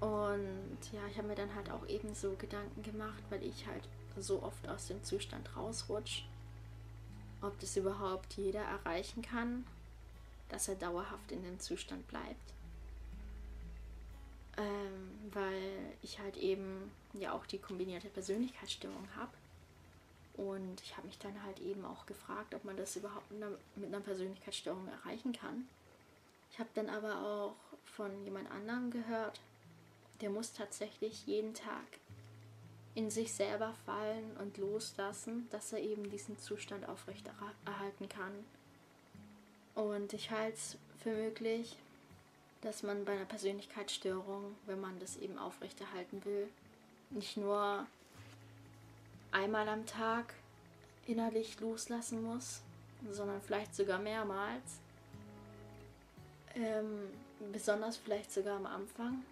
[SPEAKER 1] Und ja, ich habe mir dann halt auch eben so Gedanken gemacht, weil ich halt so oft aus dem Zustand rausrutsche, ob das überhaupt jeder erreichen kann, dass er dauerhaft in dem Zustand bleibt. Ähm, weil ich halt eben ja auch die kombinierte Persönlichkeitsstörung habe. Und ich habe mich dann halt eben auch gefragt, ob man das überhaupt mit einer, mit einer Persönlichkeitsstörung erreichen kann. Ich habe dann aber auch von jemand anderem gehört, der muss tatsächlich jeden Tag in sich selber fallen und loslassen, dass er eben diesen Zustand aufrechterhalten kann. Und ich halte es für möglich, dass man bei einer Persönlichkeitsstörung, wenn man das eben aufrechterhalten will, nicht nur einmal am Tag innerlich loslassen muss, sondern vielleicht sogar mehrmals. Ähm, besonders vielleicht sogar am Anfang,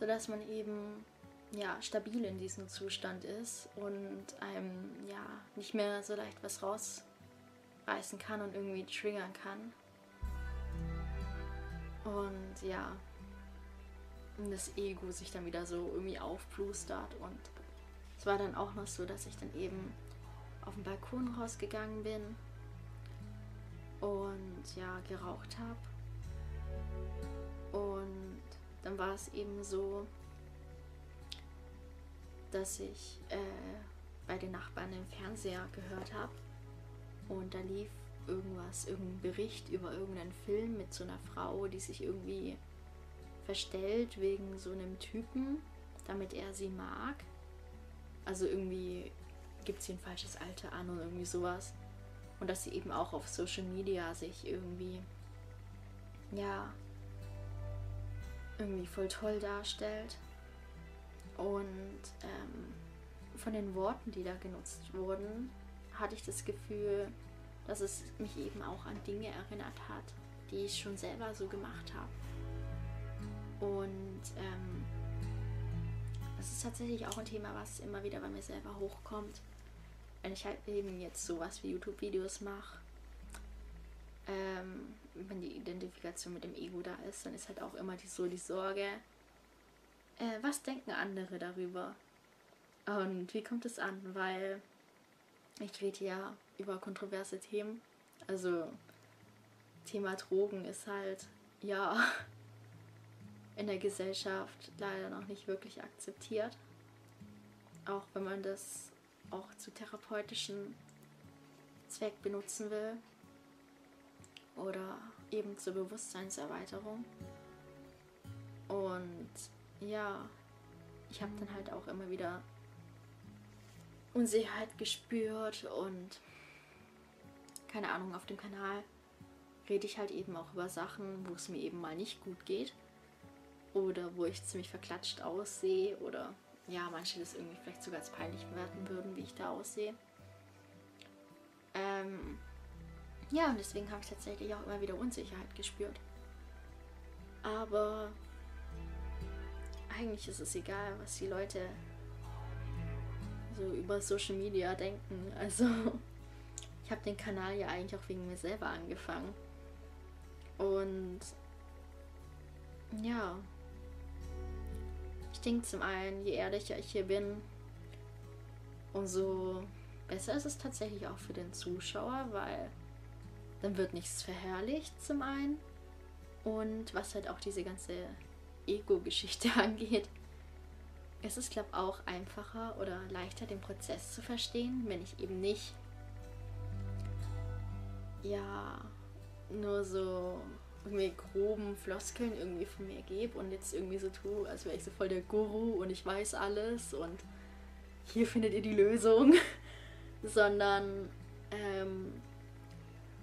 [SPEAKER 1] sodass man eben ja, stabil in diesem Zustand ist und einem ja nicht mehr so leicht was rausreißen kann und irgendwie triggern kann. Und ja, das Ego sich dann wieder so irgendwie aufplustert und es war dann auch noch so, dass ich dann eben auf den Balkon rausgegangen bin und ja, geraucht habe. Und dann war es eben so, dass ich äh, bei den Nachbarn im Fernseher gehört habe und da lief irgendwas, irgendein Bericht über irgendeinen Film mit so einer Frau, die sich irgendwie verstellt wegen so einem Typen, damit er sie mag. Also irgendwie gibt sie ein falsches Alter an und irgendwie sowas. Und dass sie eben auch auf Social Media sich irgendwie, ja, irgendwie voll toll darstellt. Und ähm, von den Worten, die da genutzt wurden, hatte ich das Gefühl, dass es mich eben auch an Dinge erinnert hat, die ich schon selber so gemacht habe. Und ähm, das ist tatsächlich auch ein Thema, was immer wieder bei mir selber hochkommt. Wenn ich halt eben jetzt sowas wie YouTube-Videos mache, ähm, wenn die Identifikation mit dem Ego da ist, dann ist halt auch immer die, so die Sorge, äh, was denken andere darüber? Und wie kommt es an? Weil ich rede ja über kontroverse Themen. Also Thema Drogen ist halt, ja, in der Gesellschaft leider noch nicht wirklich akzeptiert. Auch wenn man das auch zu therapeutischen Zweck benutzen will oder eben zur Bewusstseinserweiterung. Und ja, ich habe dann halt auch immer wieder Unsicherheit gespürt und keine Ahnung, auf dem Kanal rede ich halt eben auch über Sachen, wo es mir eben mal nicht gut geht oder wo ich ziemlich verklatscht aussehe oder ja, manche das irgendwie vielleicht sogar als peinlich bewerten würden, wie ich da aussehe. Ähm, ja, und deswegen habe ich tatsächlich auch immer wieder Unsicherheit gespürt. Aber eigentlich ist es egal, was die Leute so über Social Media denken. Also ich habe den Kanal ja eigentlich auch wegen mir selber angefangen. Und ja, ich denke zum einen, je ehrlicher ich hier bin, umso besser ist es tatsächlich auch für den Zuschauer, weil dann wird nichts verherrlicht zum einen. Und was halt auch diese ganze Ego-Geschichte angeht, es ist, glaube ich, auch einfacher oder leichter, den Prozess zu verstehen, wenn ich eben nicht, ja, nur so irgendwie groben Floskeln irgendwie von mir gebe und jetzt irgendwie so tue, als wäre ich so voll der Guru und ich weiß alles und hier findet ihr die Lösung, sondern, ähm,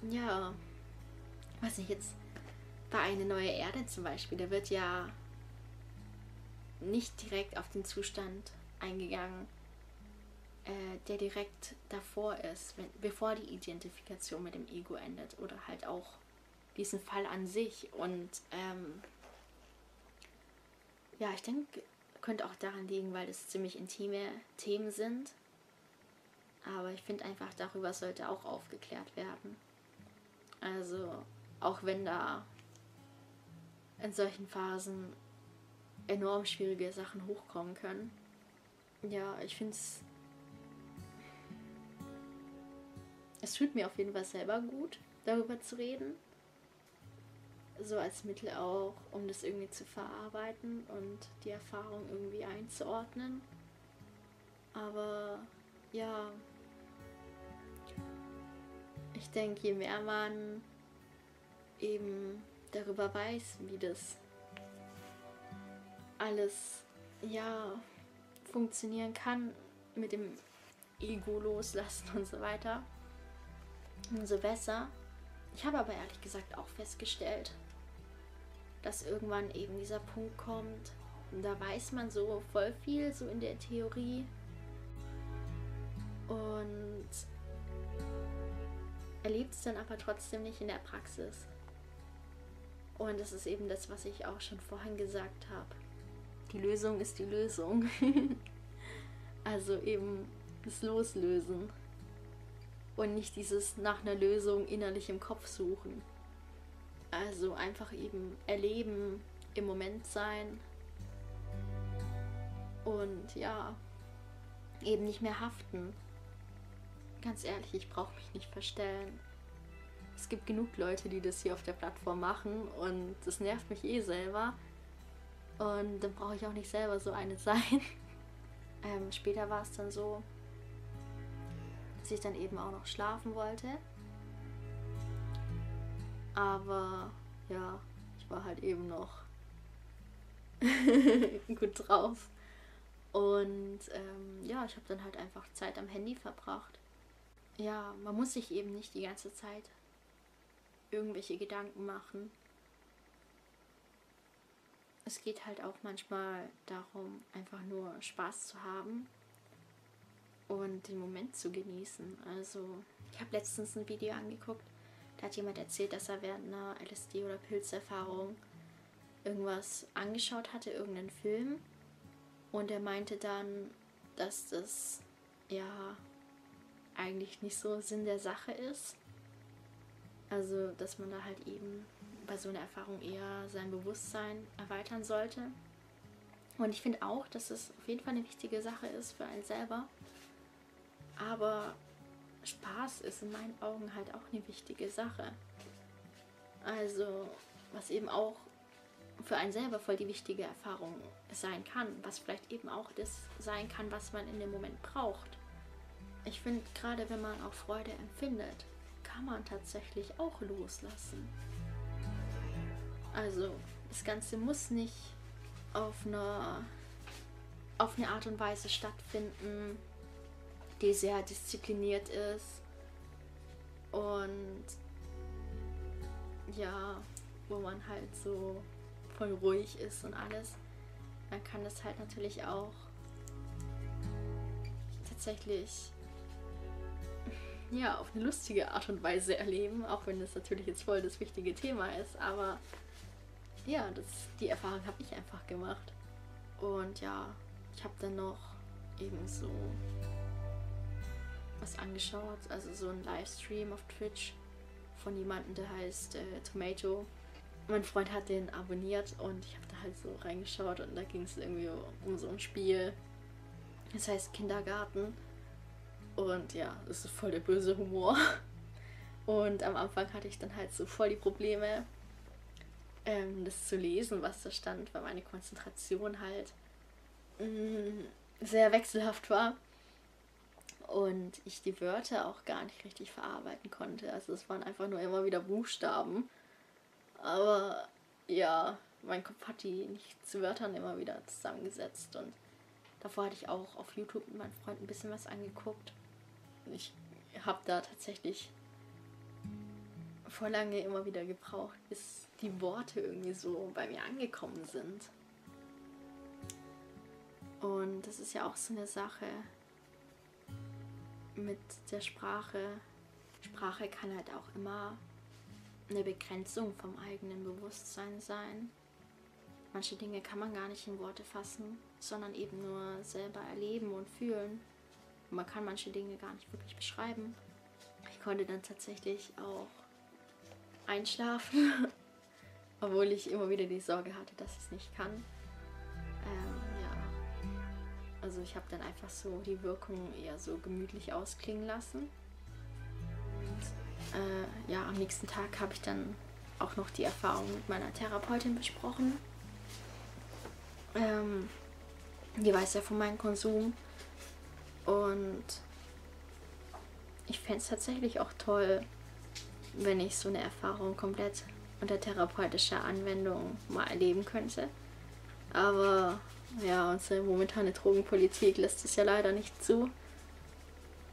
[SPEAKER 1] ja, weiß nicht, jetzt bei eine neue Erde zum Beispiel, da wird ja nicht direkt auf den Zustand eingegangen, äh, der direkt davor ist, wenn, bevor die Identifikation mit dem Ego endet oder halt auch diesen Fall an sich. Und ähm, ja, ich denke, könnte auch daran liegen, weil es ziemlich intime Themen sind. Aber ich finde einfach, darüber sollte auch aufgeklärt werden. Also, auch wenn da in solchen Phasen enorm schwierige Sachen hochkommen können. Ja, ich finde es. Es tut mir auf jeden Fall selber gut, darüber zu reden. So als Mittel auch, um das irgendwie zu verarbeiten und die Erfahrung irgendwie einzuordnen. Aber ja, ich denke, je mehr man eben darüber weiß, wie das alles ja funktionieren kann mit dem Ego loslassen und so weiter, umso besser. Ich habe aber ehrlich gesagt auch festgestellt, dass irgendwann eben dieser Punkt kommt, da weiß man so voll viel, so in der Theorie. Und erlebt es dann aber trotzdem nicht in der Praxis. Und das ist eben das, was ich auch schon vorhin gesagt habe die Lösung ist die Lösung. also eben das Loslösen und nicht dieses nach einer Lösung innerlich im Kopf suchen. Also einfach eben erleben, im Moment sein und ja, eben nicht mehr haften. Ganz ehrlich, ich brauche mich nicht verstellen. Es gibt genug Leute, die das hier auf der Plattform machen und das nervt mich eh selber. Und dann brauche ich auch nicht selber so eine sein. ähm, später war es dann so, dass ich dann eben auch noch schlafen wollte. Aber ja, ich war halt eben noch gut drauf. Und ähm, ja, ich habe dann halt einfach Zeit am Handy verbracht. Ja, man muss sich eben nicht die ganze Zeit irgendwelche Gedanken machen. Es geht halt auch manchmal darum, einfach nur Spaß zu haben und den Moment zu genießen. Also, ich habe letztens ein Video angeguckt, da hat jemand erzählt, dass er während einer LSD- oder Pilzerfahrung irgendwas angeschaut hatte, irgendeinen Film. Und er meinte dann, dass das ja eigentlich nicht so Sinn der Sache ist. Also, dass man da halt eben bei so einer Erfahrung eher sein Bewusstsein erweitern sollte. Und ich finde auch, dass es auf jeden Fall eine wichtige Sache ist für einen selber. Aber Spaß ist in meinen Augen halt auch eine wichtige Sache. Also, was eben auch für einen selber voll die wichtige Erfahrung sein kann, was vielleicht eben auch das sein kann, was man in dem Moment braucht. Ich finde, gerade wenn man auch Freude empfindet, kann man tatsächlich auch loslassen. Also, das Ganze muss nicht auf eine, auf eine Art und Weise stattfinden, die sehr diszipliniert ist und ja, wo man halt so voll ruhig ist und alles. Man kann das halt natürlich auch tatsächlich ja, auf eine lustige Art und Weise erleben, auch wenn das natürlich jetzt voll das wichtige Thema ist. Aber ja, das, die Erfahrung habe ich einfach gemacht. Und ja, ich habe dann noch eben so was angeschaut, also so ein Livestream auf Twitch von jemandem, der heißt äh, Tomato. Mein Freund hat den abonniert und ich habe da halt so reingeschaut und da ging es irgendwie um so ein Spiel. Das heißt Kindergarten. Und ja, das ist voll der böse Humor. Und am Anfang hatte ich dann halt so voll die Probleme, ähm, das zu lesen, was da stand, weil meine Konzentration halt mh, mm, sehr wechselhaft war. Und ich die Wörter auch gar nicht richtig verarbeiten konnte. Also es waren einfach nur immer wieder Buchstaben. Aber ja, mein Kopf hat die nicht zu Wörtern immer wieder zusammengesetzt. Und davor hatte ich auch auf YouTube mit meinem Freund ein bisschen was angeguckt ich habe da tatsächlich vor lange immer wieder gebraucht, bis die Worte irgendwie so bei mir angekommen sind. Und das ist ja auch so eine Sache mit der Sprache. Sprache kann halt auch immer eine Begrenzung vom eigenen Bewusstsein sein. Manche Dinge kann man gar nicht in Worte fassen, sondern eben nur selber erleben und fühlen. Man kann manche Dinge gar nicht wirklich beschreiben. Ich konnte dann tatsächlich auch einschlafen, obwohl ich immer wieder die Sorge hatte, dass ich es nicht kann. Ähm, ja, also ich habe dann einfach so die Wirkung eher so gemütlich ausklingen lassen. Äh, ja, am nächsten Tag habe ich dann auch noch die Erfahrung mit meiner Therapeutin besprochen. Ähm, die weiß ja von meinem Konsum und ich fände es tatsächlich auch toll, wenn ich so eine Erfahrung komplett unter therapeutischer Anwendung mal erleben könnte. Aber ja, unsere momentane Drogenpolitik lässt es ja leider nicht zu.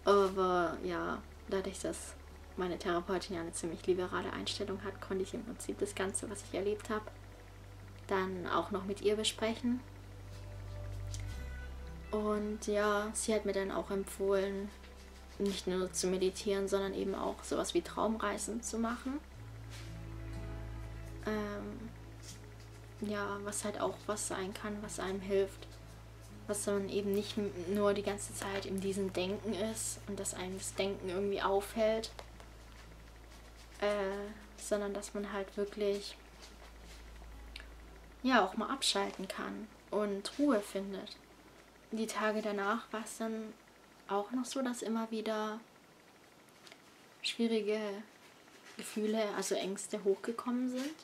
[SPEAKER 1] Aber ja, dadurch, dass meine Therapeutin ja eine ziemlich liberale Einstellung hat, konnte ich im Prinzip das Ganze, was ich erlebt habe, dann auch noch mit ihr besprechen. Und ja, sie hat mir dann auch empfohlen, nicht nur zu meditieren, sondern eben auch sowas wie Traumreisen zu machen. Ähm, ja, was halt auch was sein kann, was einem hilft. Was dann eben nicht nur die ganze Zeit in diesem Denken ist und dass einem das Denken irgendwie aufhält, äh, sondern dass man halt wirklich ja auch mal abschalten kann und Ruhe findet die Tage danach war es dann auch noch so, dass immer wieder schwierige Gefühle, also Ängste hochgekommen sind.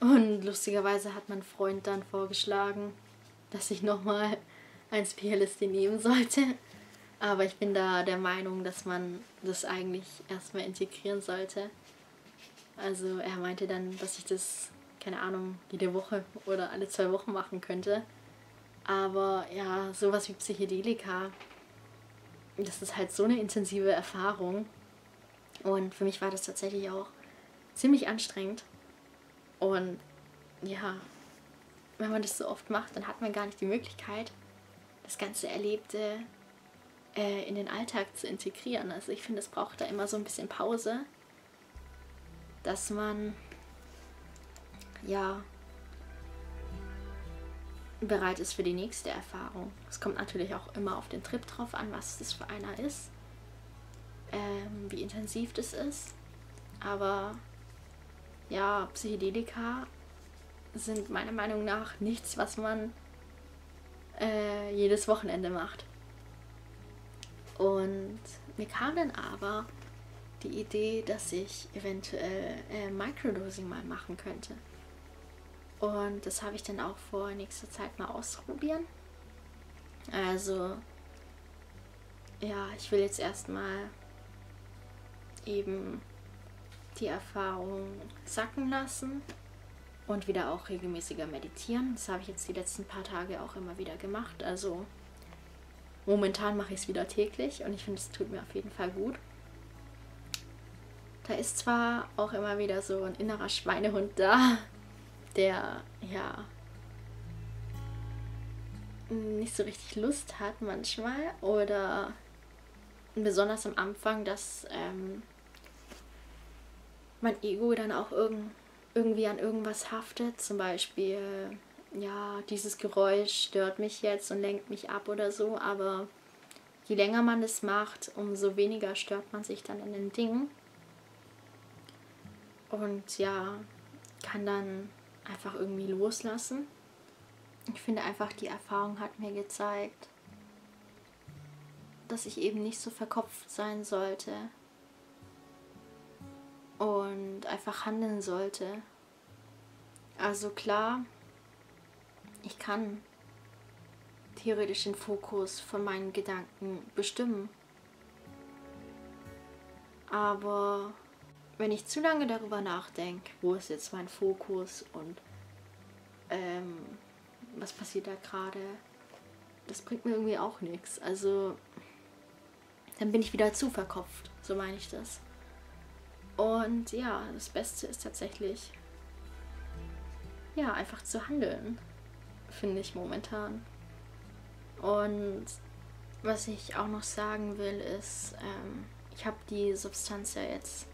[SPEAKER 1] Und lustigerweise hat mein Freund dann vorgeschlagen, dass ich nochmal ein PLSD nehmen sollte. Aber ich bin da der Meinung, dass man das eigentlich erstmal integrieren sollte. Also er meinte dann, dass ich das, keine Ahnung, jede Woche oder alle zwei Wochen machen könnte. Aber ja, sowas wie Psychedelika, das ist halt so eine intensive Erfahrung. Und für mich war das tatsächlich auch ziemlich anstrengend. Und ja, wenn man das so oft macht, dann hat man gar nicht die Möglichkeit, das ganze Erlebte äh, in den Alltag zu integrieren. Also ich finde, es braucht da immer so ein bisschen Pause, dass man ja bereit ist für die nächste Erfahrung. Es kommt natürlich auch immer auf den Trip drauf an, was das für einer ist, ähm, wie intensiv das ist. Aber ja, Psychedelika sind meiner Meinung nach nichts, was man äh, jedes Wochenende macht. Und mir kam dann aber die Idee, dass ich eventuell äh, Microdosing mal machen könnte. Und das habe ich dann auch vor nächster Zeit mal ausprobieren. Also, ja, ich will jetzt erstmal eben die Erfahrung sacken lassen und wieder auch regelmäßiger meditieren. Das habe ich jetzt die letzten paar Tage auch immer wieder gemacht. Also momentan mache ich es wieder täglich und ich finde, es tut mir auf jeden Fall gut. Da ist zwar auch immer wieder so ein innerer Schweinehund da, der ja nicht so richtig Lust hat manchmal oder besonders am Anfang, dass ähm, mein Ego dann auch irgend, irgendwie an irgendwas haftet. Zum Beispiel, ja, dieses Geräusch stört mich jetzt und lenkt mich ab oder so. Aber je länger man es macht, umso weniger stört man sich dann in den Dingen. Und ja, kann dann einfach irgendwie loslassen. Ich finde einfach, die Erfahrung hat mir gezeigt, dass ich eben nicht so verkopft sein sollte, und einfach handeln sollte. Also klar, ich kann theoretisch den Fokus von meinen Gedanken bestimmen. Aber wenn ich zu lange darüber nachdenke, wo ist jetzt mein Fokus und ähm, was passiert da gerade, das bringt mir irgendwie auch nichts. Also dann bin ich wieder zu verkopft, so meine ich das. Und ja, das Beste ist tatsächlich, ja, einfach zu handeln, finde ich momentan. Und was ich auch noch sagen will, ist, ähm, ich habe die Substanz ja jetzt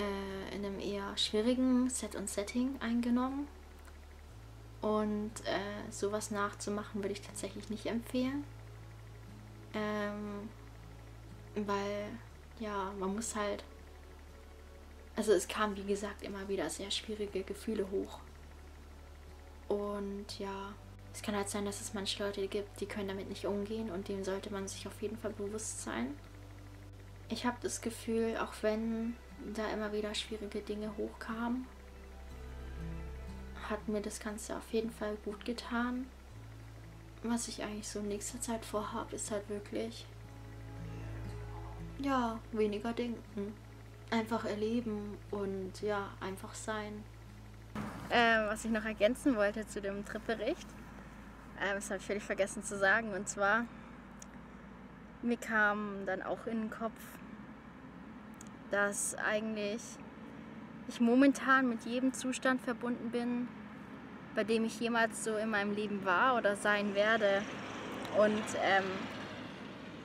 [SPEAKER 1] äh, in einem eher schwierigen Set und Setting eingenommen. Und äh, sowas nachzumachen würde ich tatsächlich nicht empfehlen. Ähm, weil ja, man muss halt. Also es kam, wie gesagt, immer wieder sehr schwierige Gefühle hoch. Und ja, es kann halt sein, dass es manche Leute gibt, die können damit nicht umgehen und dem sollte man sich auf jeden Fall bewusst sein. Ich habe das Gefühl, auch wenn da immer wieder schwierige Dinge hochkamen, hat mir das Ganze auf jeden Fall gut getan. Was ich eigentlich so in nächster Zeit vorhabe, ist halt wirklich ja, weniger denken. Einfach erleben und ja, einfach sein. Ähm, was ich noch ergänzen wollte zu dem Tripbericht, ähm, das habe ich völlig vergessen zu sagen. Und zwar, mir kam dann auch in den Kopf, dass eigentlich ich momentan mit jedem Zustand verbunden bin, bei dem ich jemals so in meinem Leben war oder sein werde. Und ähm,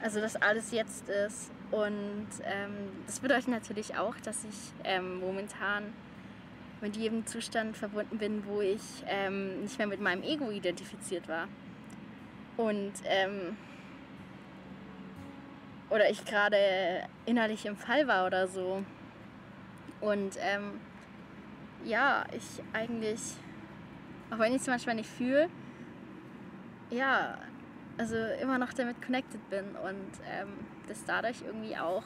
[SPEAKER 1] also dass alles jetzt ist und ähm, das bedeutet natürlich auch, dass ich ähm, momentan mit jedem Zustand verbunden bin, wo ich ähm, nicht mehr mit meinem Ego identifiziert war. Und ähm, oder ich gerade innerlich im Fall war oder so. Und ähm, ja, ich eigentlich, auch wenn ich es manchmal nicht fühle, ja, also immer noch damit connected bin und ähm, das dadurch irgendwie auch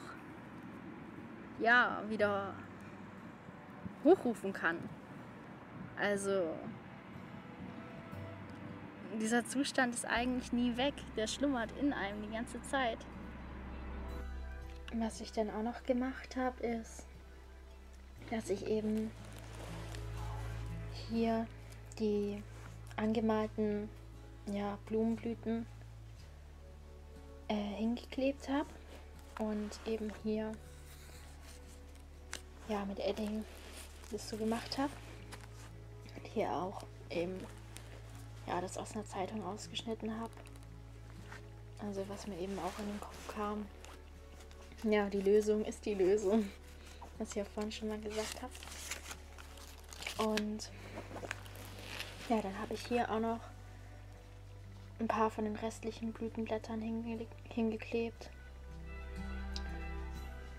[SPEAKER 1] ja wieder hochrufen kann. Also dieser Zustand ist eigentlich nie weg, der schlummert in einem die ganze Zeit. Was ich dann auch noch gemacht habe, ist, dass ich eben hier die angemalten ja, Blumenblüten äh, hingeklebt habe und eben hier ja mit Edding das so gemacht habe. Und hier auch eben ja das aus einer Zeitung ausgeschnitten habe. Also was mir eben auch in den Kopf kam. Ja, die Lösung ist die Lösung, was ich ja vorhin schon mal gesagt habe. Und ja, dann habe ich hier auch noch ein paar von den restlichen Blütenblättern hinge hingeklebt.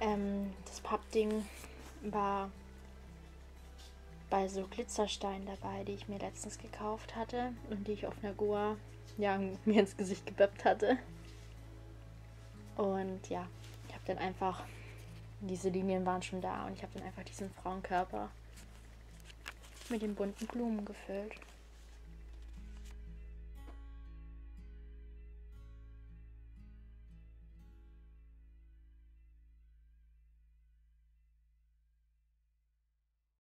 [SPEAKER 1] Ähm, das Pappding war bei so Glitzersteinen dabei, die ich mir letztens gekauft hatte und die ich auf einer Goa ja, mir ins Gesicht geböppt hatte. Und ja, habe dann einfach, diese Linien waren schon da und ich habe dann einfach diesen Frauenkörper mit den bunten Blumen gefüllt.